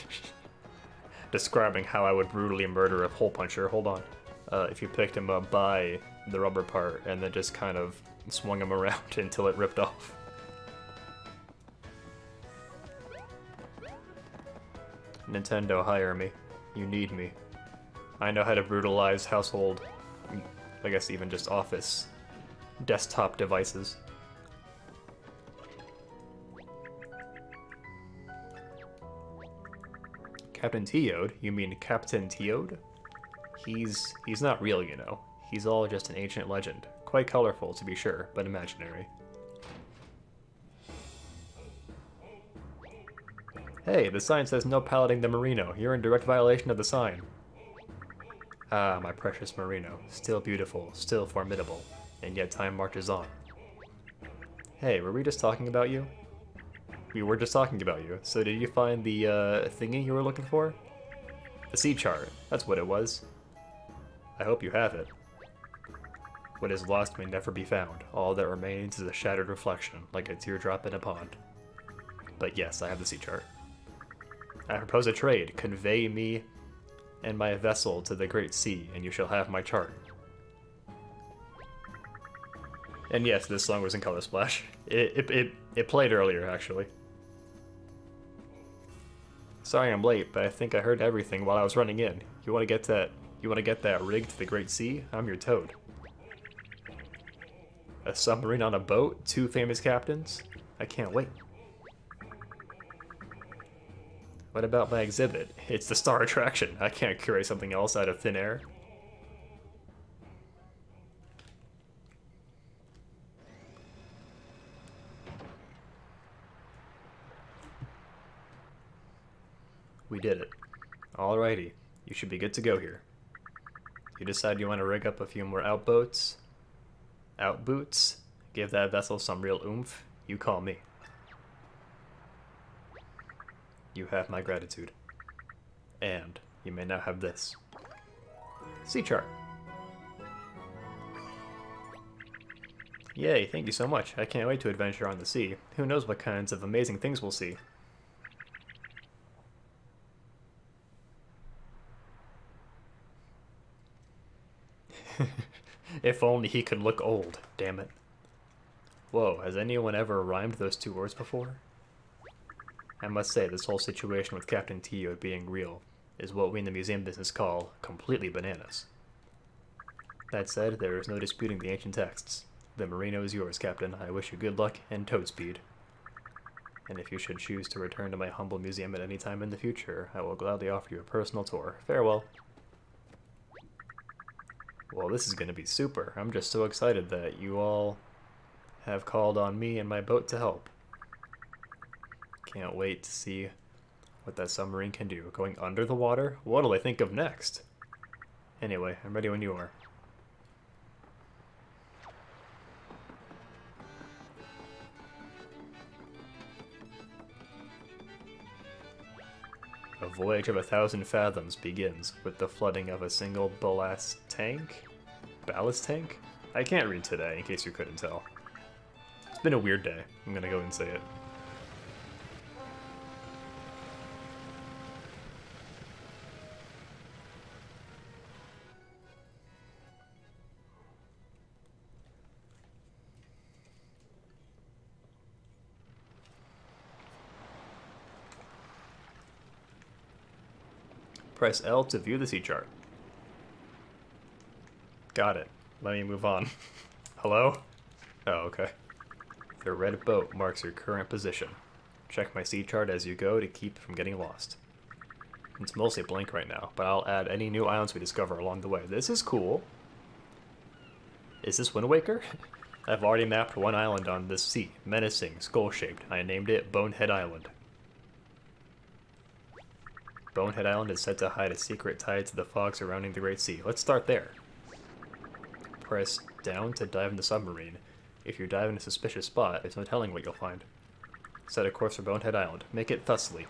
describing how I would brutally murder a hole puncher. Hold on. Uh, if you picked him up by the rubber part and then just kind of swung him around until it ripped off. Nintendo, hire me. You need me. I know how to brutalize household, I guess even just office, desktop devices. Captain T. Ode? You mean Captain T. Ode? He's he's not real, you know. He's all just an ancient legend. Quite colorful, to be sure, but imaginary. Hey, the sign says no piloting the Merino. You're in direct violation of the sign. Ah, my precious Merino. Still beautiful, still formidable. And yet time marches on. Hey, were we just talking about you? We were just talking about you. So did you find the uh, thingy you were looking for? The sea chart. That's what it was. I hope you have it. What is lost may never be found. All that remains is a shattered reflection, like a teardrop in a pond. But yes, I have the sea chart. I propose a trade. Convey me and my vessel to the great sea, and you shall have my chart. And yes, this song was in Color Splash. It, it, it, it played earlier, actually. Sorry I'm late, but I think I heard everything while I was running in. You want to get that? You want to get that rig to the Great Sea? I'm your toad. A submarine on a boat? Two famous captains? I can't wait. What about my exhibit? It's the star attraction. I can't curate something else out of thin air. We did it. Alrighty, you should be good to go here. You decide you want to rig up a few more outboats, outboots, give that vessel some real oomph, you call me. You have my gratitude. And you may now have this. Sea chart. Yay, thank you so much. I can't wait to adventure on the sea. Who knows what kinds of amazing things we'll see. if only he could look old, damn it. Whoa, has anyone ever rhymed those two words before? I must say, this whole situation with Captain T. Ode being real is what we in the museum business call completely bananas. That said, there is no disputing the ancient texts. The merino is yours, Captain. I wish you good luck and toad speed. And if you should choose to return to my humble museum at any time in the future, I will gladly offer you a personal tour. Farewell. Well, this is going to be super. I'm just so excited that you all have called on me and my boat to help. Can't wait to see what that submarine can do. Going under the water? What'll I think of next? Anyway, I'm ready when you are. Voyage of a thousand fathoms begins with the flooding of a single ballast tank? Ballast tank? I can't read today, in case you couldn't tell. It's been a weird day. I'm gonna go and say it. Press L to view the sea chart. Got it. Let me move on. Hello? Oh, okay. The red boat marks your current position. Check my sea chart as you go to keep from getting lost. It's mostly blank right now, but I'll add any new islands we discover along the way. This is cool. Is this Wind Waker? I've already mapped one island on this sea, menacing, skull-shaped. I named it Bonehead Island. Bonehead Island is said to hide a secret tied to the fog surrounding the Great Sea. Let's start there. Press down to dive in the submarine. If you dive in a suspicious spot, there's no telling what you'll find. Set a course for Bonehead Island. Make it thusly.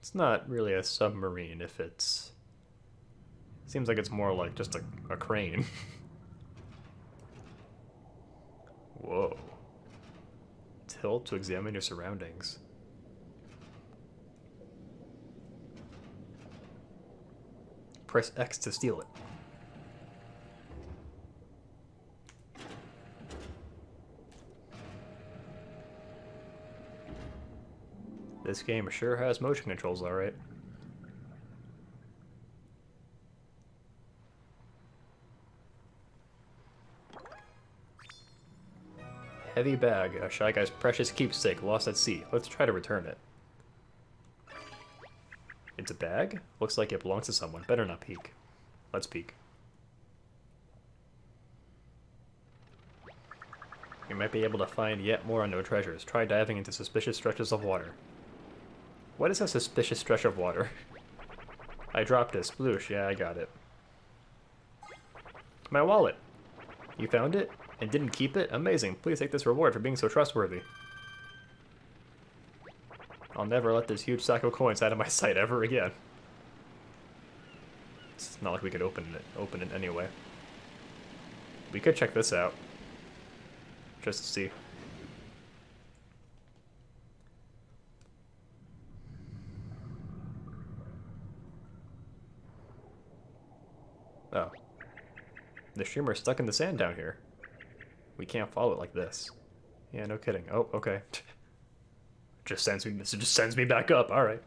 It's not really a submarine if it's... Seems like it's more like just a, a crane. Whoa. Tilt to examine your surroundings. Press X to steal it. This game sure has motion controls, alright. Heavy bag, a Shy Guy's precious keepsake lost at sea. Let's try to return it. It's a bag? Looks like it belongs to someone. Better not peek. Let's peek. You might be able to find yet more unknown treasures. Try diving into suspicious stretches of water. What is a suspicious stretch of water? I dropped it. Sploosh. Yeah, I got it. My wallet. You found it? And didn't keep it? Amazing. Please take this reward for being so trustworthy. I'll never let this huge sack of coins out of my sight ever again. It's not like we could open it open it anyway. We could check this out. Just to see. Oh. The streamer's stuck in the sand down here. We can't follow it like this. Yeah, no kidding. Oh, okay. just sends me. This just sends me back up. All right.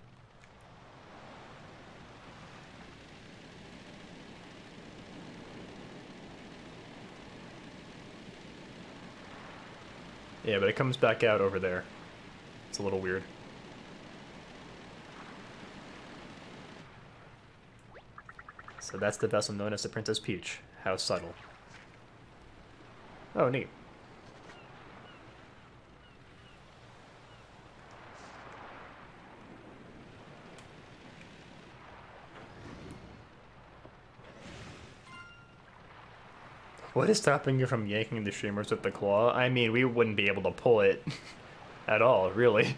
Yeah, but it comes back out over there. It's a little weird. So that's the vessel known as the Princess Peach. How subtle. Oh, neat. What is stopping you from yanking the streamers with the claw? I mean, we wouldn't be able to pull it at all, really.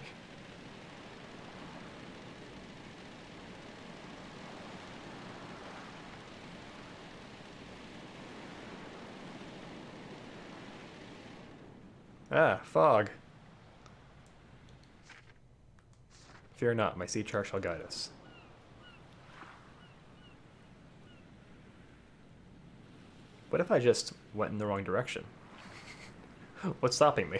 Ah, fog. Fear not, my sea chart shall guide us. What if I just went in the wrong direction? What's stopping me?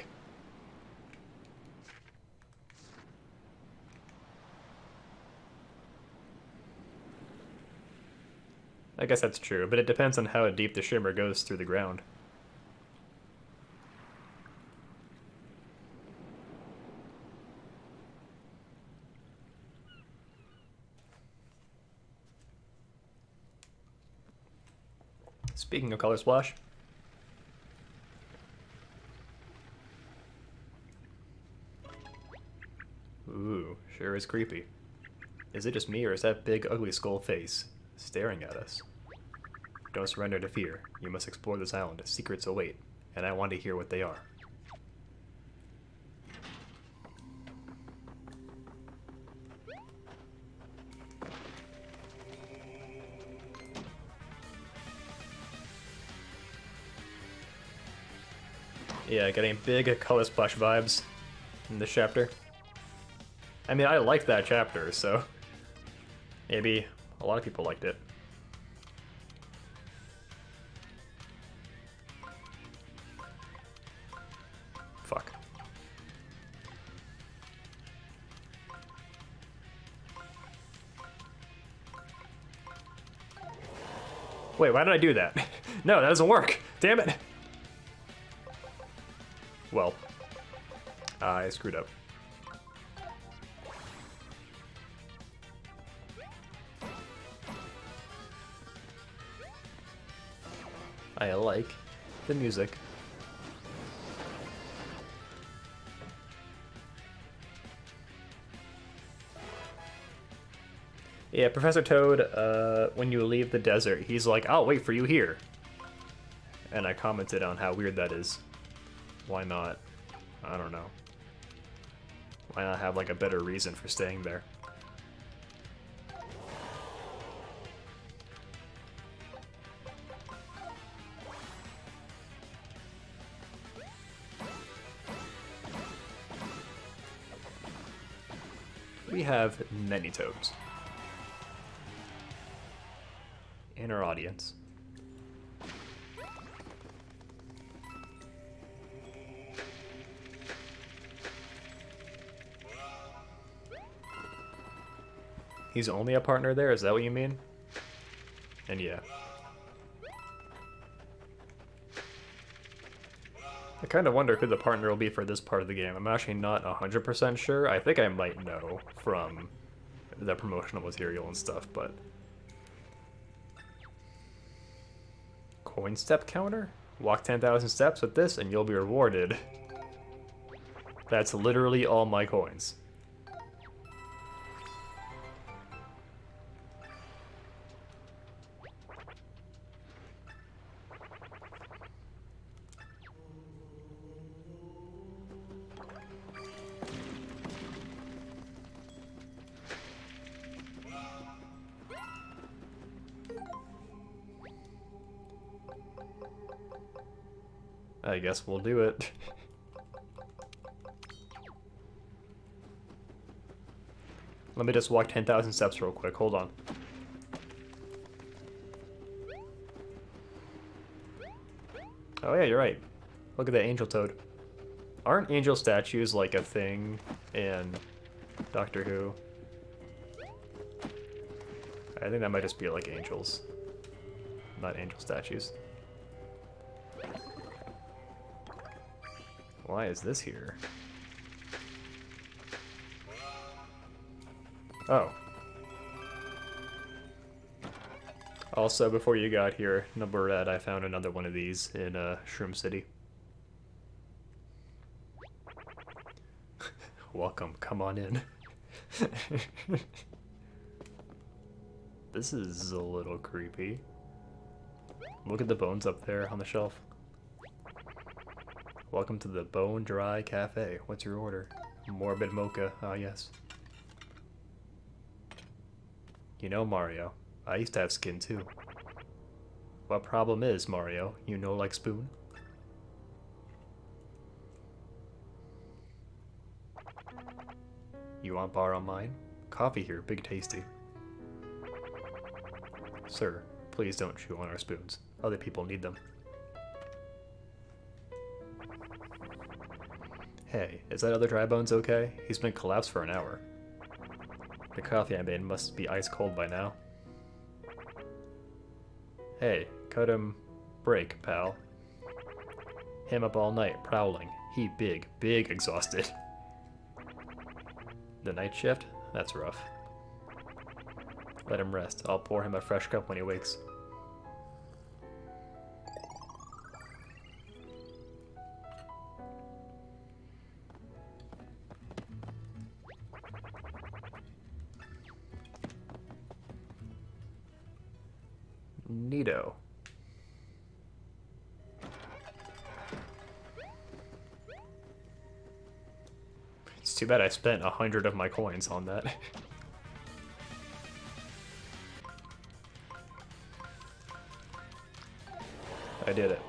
I guess that's true, but it depends on how deep the shimmer goes through the ground. Speaking of Color Splash. Ooh, sure is creepy. Is it just me or is that big ugly skull face staring at us? Don't surrender to fear. You must explore this island. Secrets await, and I want to hear what they are. Yeah, getting big color splash vibes in this chapter. I mean, I liked that chapter, so maybe a lot of people liked it. Fuck. Wait, why did I do that? no, that doesn't work. Damn it well. Uh, I screwed up. I like the music. Yeah, Professor Toad, uh, when you leave the desert, he's like, I'll wait for you here. And I commented on how weird that is. Why not? I don't know. Why not have like a better reason for staying there? We have many toads. In our audience. He's only a partner there? Is that what you mean? And yeah. I kind of wonder who the partner will be for this part of the game. I'm actually not 100% sure. I think I might know from the promotional material and stuff, but... Coin step counter? Walk 10,000 steps with this and you'll be rewarded. That's literally all my coins. I guess we'll do it. Let me just walk 10,000 steps real quick, hold on. Oh yeah, you're right. Look at that angel toad. Aren't angel statues like a thing in Doctor Who? I think that might just be like angels, not angel statues. Why is this here? Oh. Also, before you got here, number red, I found another one of these in uh, Shroom City. Welcome, come on in. this is a little creepy. Look at the bones up there on the shelf. Welcome to the Bone Dry Cafe. What's your order? Morbid mocha. Ah, yes. You know, Mario, I used to have skin too. What problem is, Mario? You know like spoon? You want bar on mine? Coffee here, big tasty. Sir, please don't chew on our spoons. Other people need them. Hey, is that other dry bones okay? He's been collapsed for an hour. The coffee I made must be ice cold by now. Hey, cut him break, pal. Him up all night, prowling. He big, big exhausted. The night shift? That's rough. Let him rest. I'll pour him a fresh cup when he wakes. Too bad I spent a hundred of my coins on that. I did it.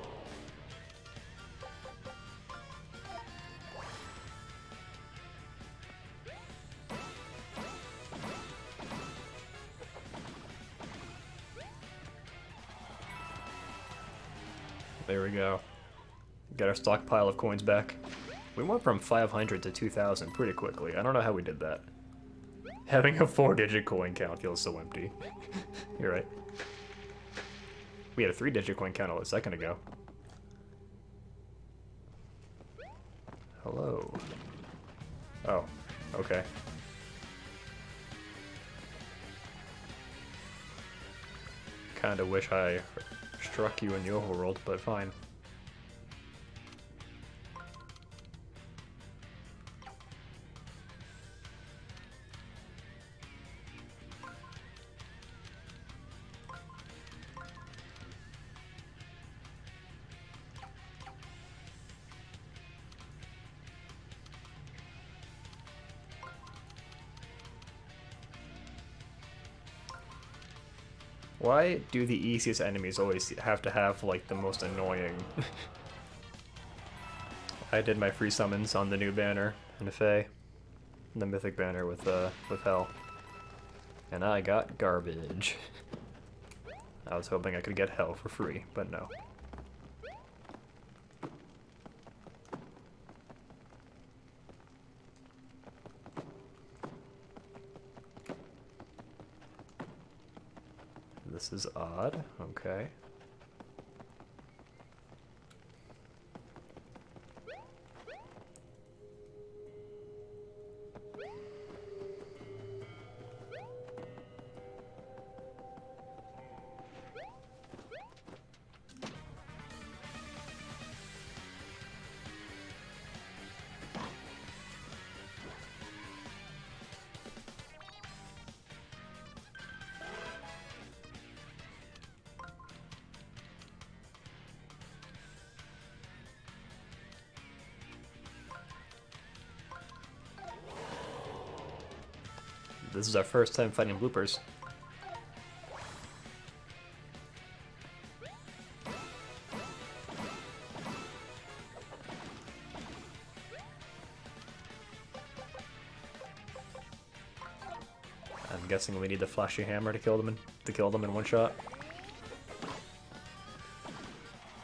There we go. Get our stockpile of coins back. We went from 500 to 2,000 pretty quickly. I don't know how we did that. Having a four-digit coin count feels so empty. You're right. We had a three-digit coin count a second ago. Hello. Oh, okay. Kinda wish I struck you in the overworld, but fine. Why do the easiest enemies always have to have, like, the most annoying... I did my free summons on the new banner in FEH. The mythic banner with, uh, with Hel. And I got garbage. I was hoping I could get Hel for free, but no. This is odd. Okay. This is our first time fighting bloopers. I'm guessing we need the flashy hammer to kill them in, to kill them in one shot.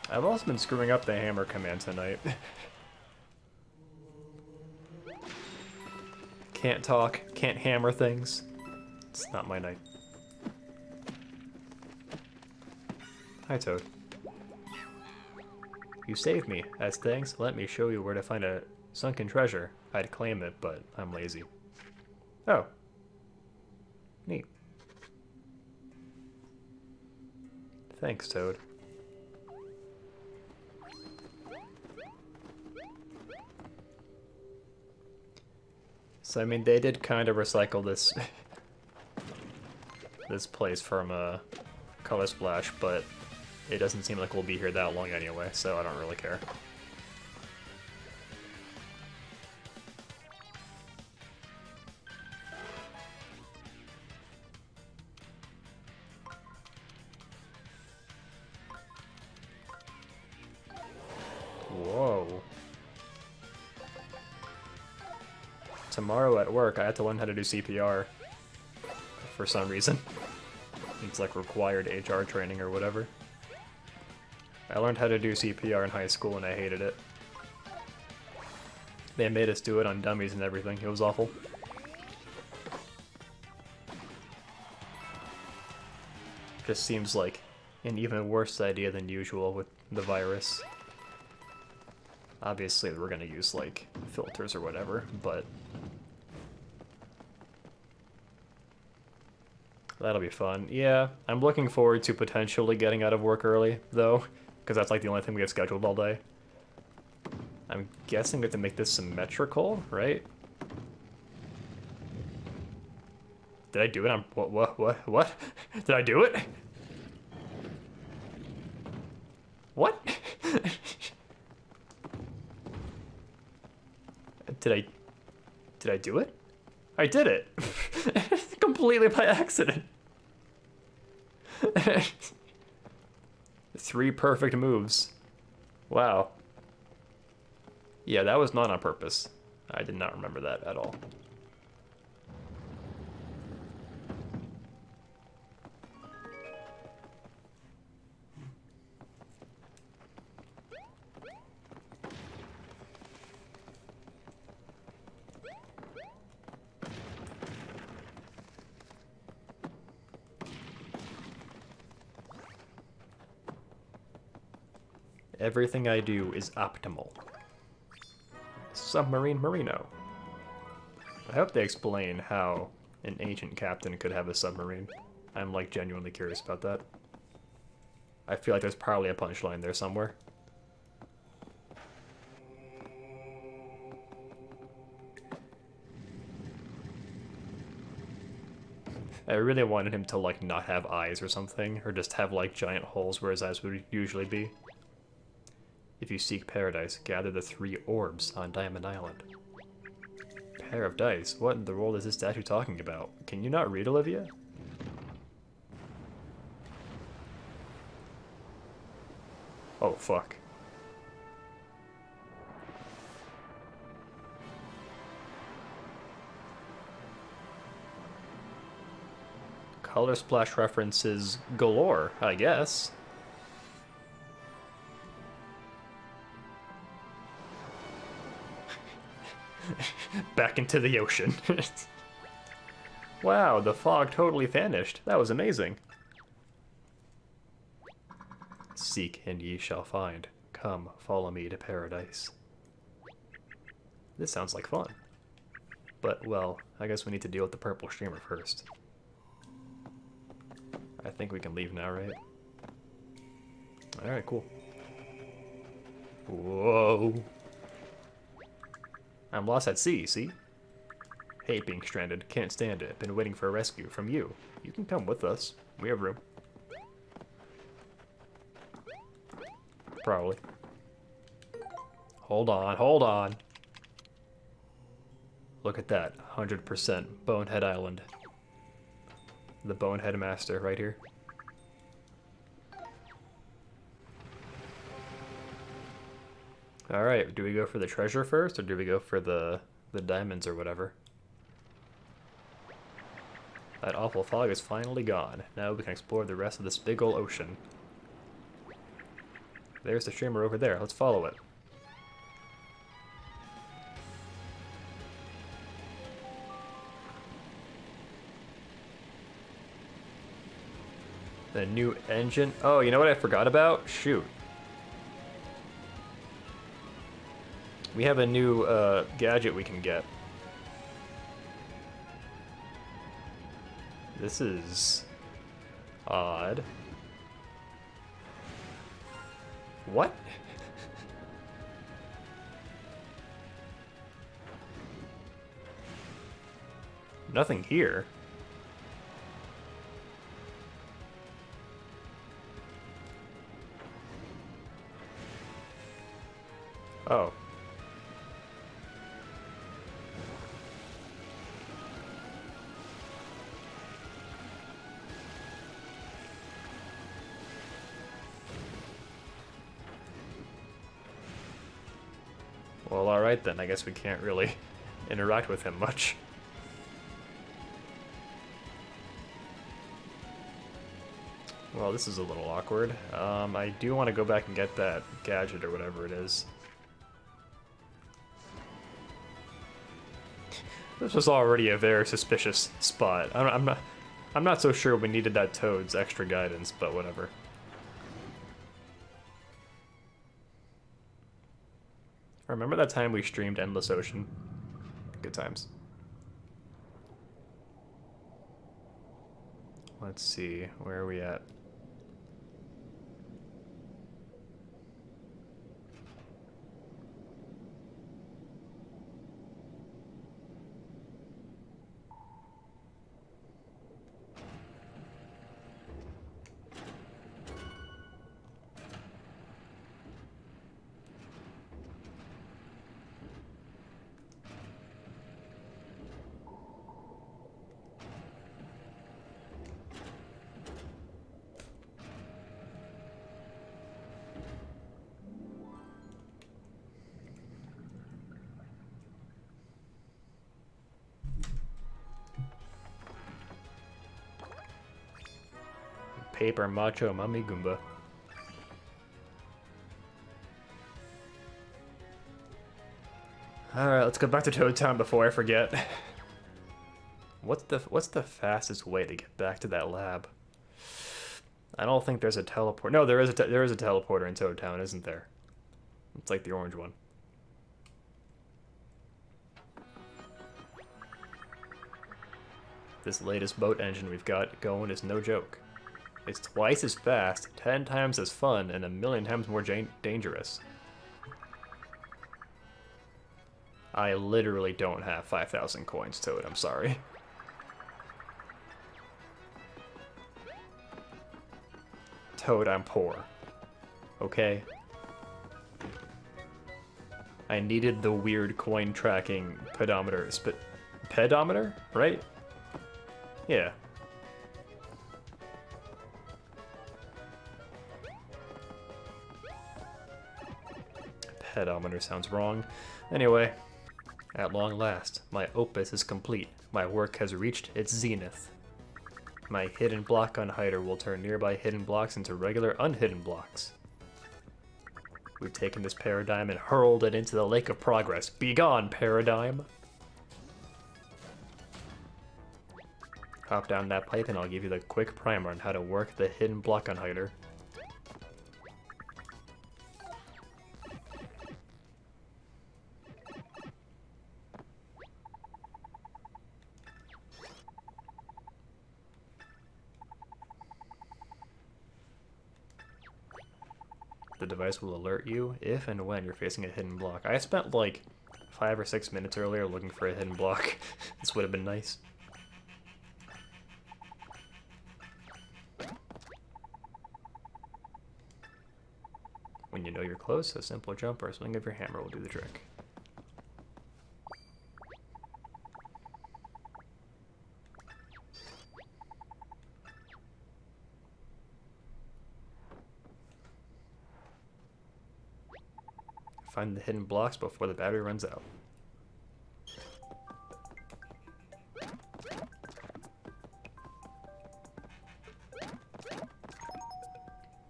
I've also been screwing up the hammer command tonight. Can't talk, can't hammer things. It's not my night. Hi, Toad. You saved me. As thanks, let me show you where to find a sunken treasure. I'd claim it, but I'm lazy. Oh. Neat. Thanks, Toad. So, I mean, they did kind of recycle this this place from uh, Color Splash, but it doesn't seem like we'll be here that long anyway, so I don't really care. Work, I had to learn how to do CPR. For some reason. It's like required HR training or whatever. I learned how to do CPR in high school and I hated it. They made us do it on dummies and everything. It was awful. Just seems like an even worse idea than usual with the virus. Obviously, we're gonna use, like, filters or whatever, but That'll be fun. Yeah, I'm looking forward to potentially getting out of work early, though, because that's like the only thing we have scheduled all day. I'm guessing we have to make this symmetrical, right? Did I do it? I'm what what what what? Did I do it? What? did I did I do it? I did it. completely by accident. Three perfect moves. Wow. Yeah, that was not on purpose. I did not remember that at all. Everything I do is optimal. Submarine Marino. I hope they explain how an ancient captain could have a submarine. I'm like genuinely curious about that. I feel like there's probably a punchline there somewhere. I really wanted him to like not have eyes or something, or just have like giant holes where his eyes would usually be. If you seek paradise, gather the three orbs on Diamond Island. Pair of dice? What in the world is this statue talking about? Can you not read, Olivia? Oh, fuck. Color splash references galore, I guess. Back into the ocean. wow, the fog totally vanished. That was amazing. Seek and ye shall find. Come, follow me to paradise. This sounds like fun. But, well, I guess we need to deal with the purple streamer first. I think we can leave now, right? Alright, cool. Whoa. I'm lost at sea, see? Hate being stranded, can't stand it, been waiting for a rescue from you. You can come with us, we have room. Probably. Hold on, hold on. Look at that, 100% Bonehead Island. The Bonehead Master right here. Alright, do we go for the treasure first, or do we go for the, the diamonds or whatever? That awful fog is finally gone. Now we can explore the rest of this big ol' ocean. There's the streamer over there. Let's follow it. The new engine. Oh, you know what I forgot about? Shoot. We have a new uh, gadget we can get. This is odd. What? Nothing here. Oh. Then. I guess we can't really interact with him much. Well, this is a little awkward. Um, I do want to go back and get that gadget or whatever it is. This was already a very suspicious spot. I'm not, I'm not so sure we needed that Toad's extra guidance, but whatever. Remember that time we streamed Endless Ocean? Good times. Let's see, where are we at? Paper Macho Mummy Goomba. Alright, let's go back to Toad Town before I forget. What's the what's the fastest way to get back to that lab? I don't think there's a teleport. No, there is a there is a teleporter in Toad Town, isn't there? It's like the orange one. This latest boat engine we've got going is no joke. It's twice as fast, ten times as fun, and a million times more dangerous. I literally don't have 5,000 coins to it, I'm sorry. Toad, I'm poor. Okay? I needed the weird coin tracking pedometer. but pedometer? Right? Yeah, pedometer sounds wrong. Anyway, at long last, my opus is complete. My work has reached its zenith. My hidden block unhider will turn nearby hidden blocks into regular unhidden blocks. We've taken this paradigm and hurled it into the lake of progress. Begone, paradigm! Hop down that pipe and I'll give you the quick primer on how to work the hidden block unhider. Device will alert you if and when you're facing a hidden block. I spent like five or six minutes earlier looking for a hidden block. this would have been nice. When you know you're close, a simple jump or a swing of your hammer will do the trick. Find the hidden blocks before the battery runs out.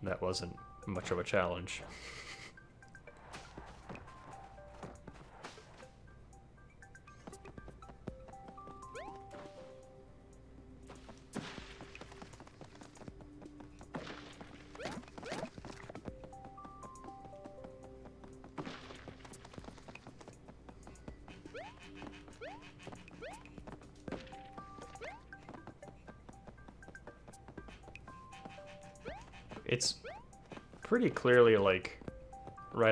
That wasn't much of a challenge.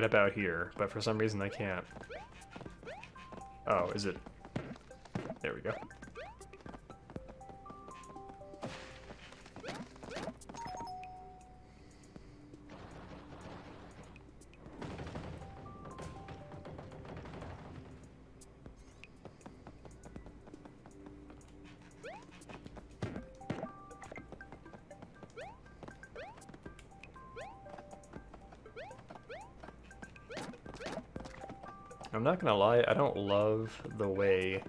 right about here, but for some reason I can't. Oh, is it? There we go. I'm not gonna lie, I don't love the way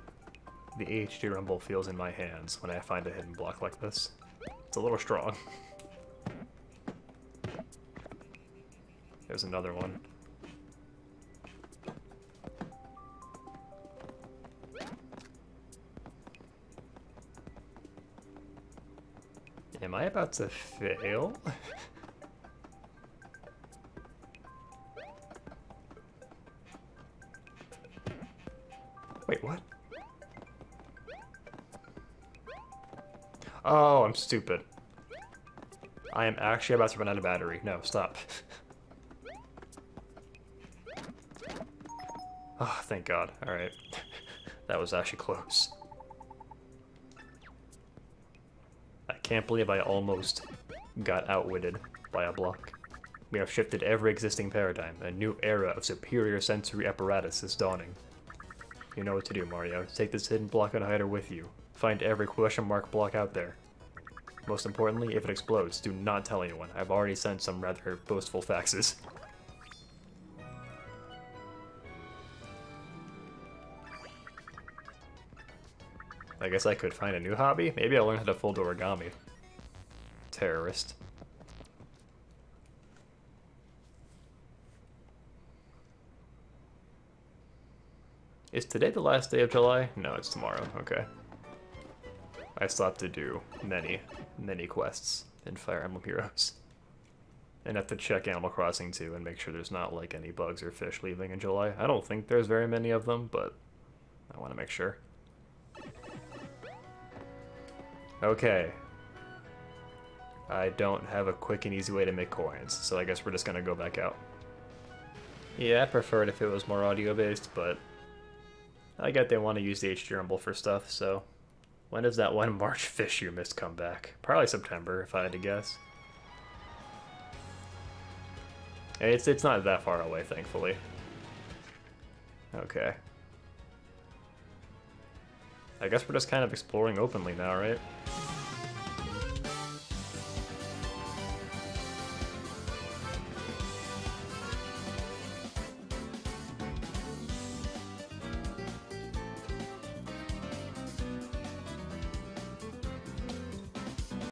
the HD Rumble feels in my hands when I find a hidden block like this. It's a little strong. There's another one. Am I about to fail? what? Oh, I'm stupid. I am actually about to run out of battery. No, stop. oh, thank God. Alright. that was actually close. I can't believe I almost got outwitted by a block. We have shifted every existing paradigm. A new era of superior sensory apparatus is dawning. You know what to do, Mario. Take this hidden block unhider with you. Find every question mark block out there. Most importantly, if it explodes, do not tell anyone. I've already sent some rather boastful faxes. I guess I could find a new hobby? Maybe I'll learn how to fold origami. Terrorist. Is today the last day of July? No, it's tomorrow. Okay. I still have to do many, many quests in Fire Emblem Heroes. And have to check Animal Crossing too and make sure there's not like any bugs or fish leaving in July. I don't think there's very many of them, but I want to make sure. Okay. I don't have a quick and easy way to make coins, so I guess we're just gonna go back out. Yeah, I prefer it if it was more audio-based, but I get they want to use the HD Rumble for stuff, so... When does that one March fish you missed come back? Probably September, if I had to guess. It's, it's not that far away, thankfully. Okay. I guess we're just kind of exploring openly now, right?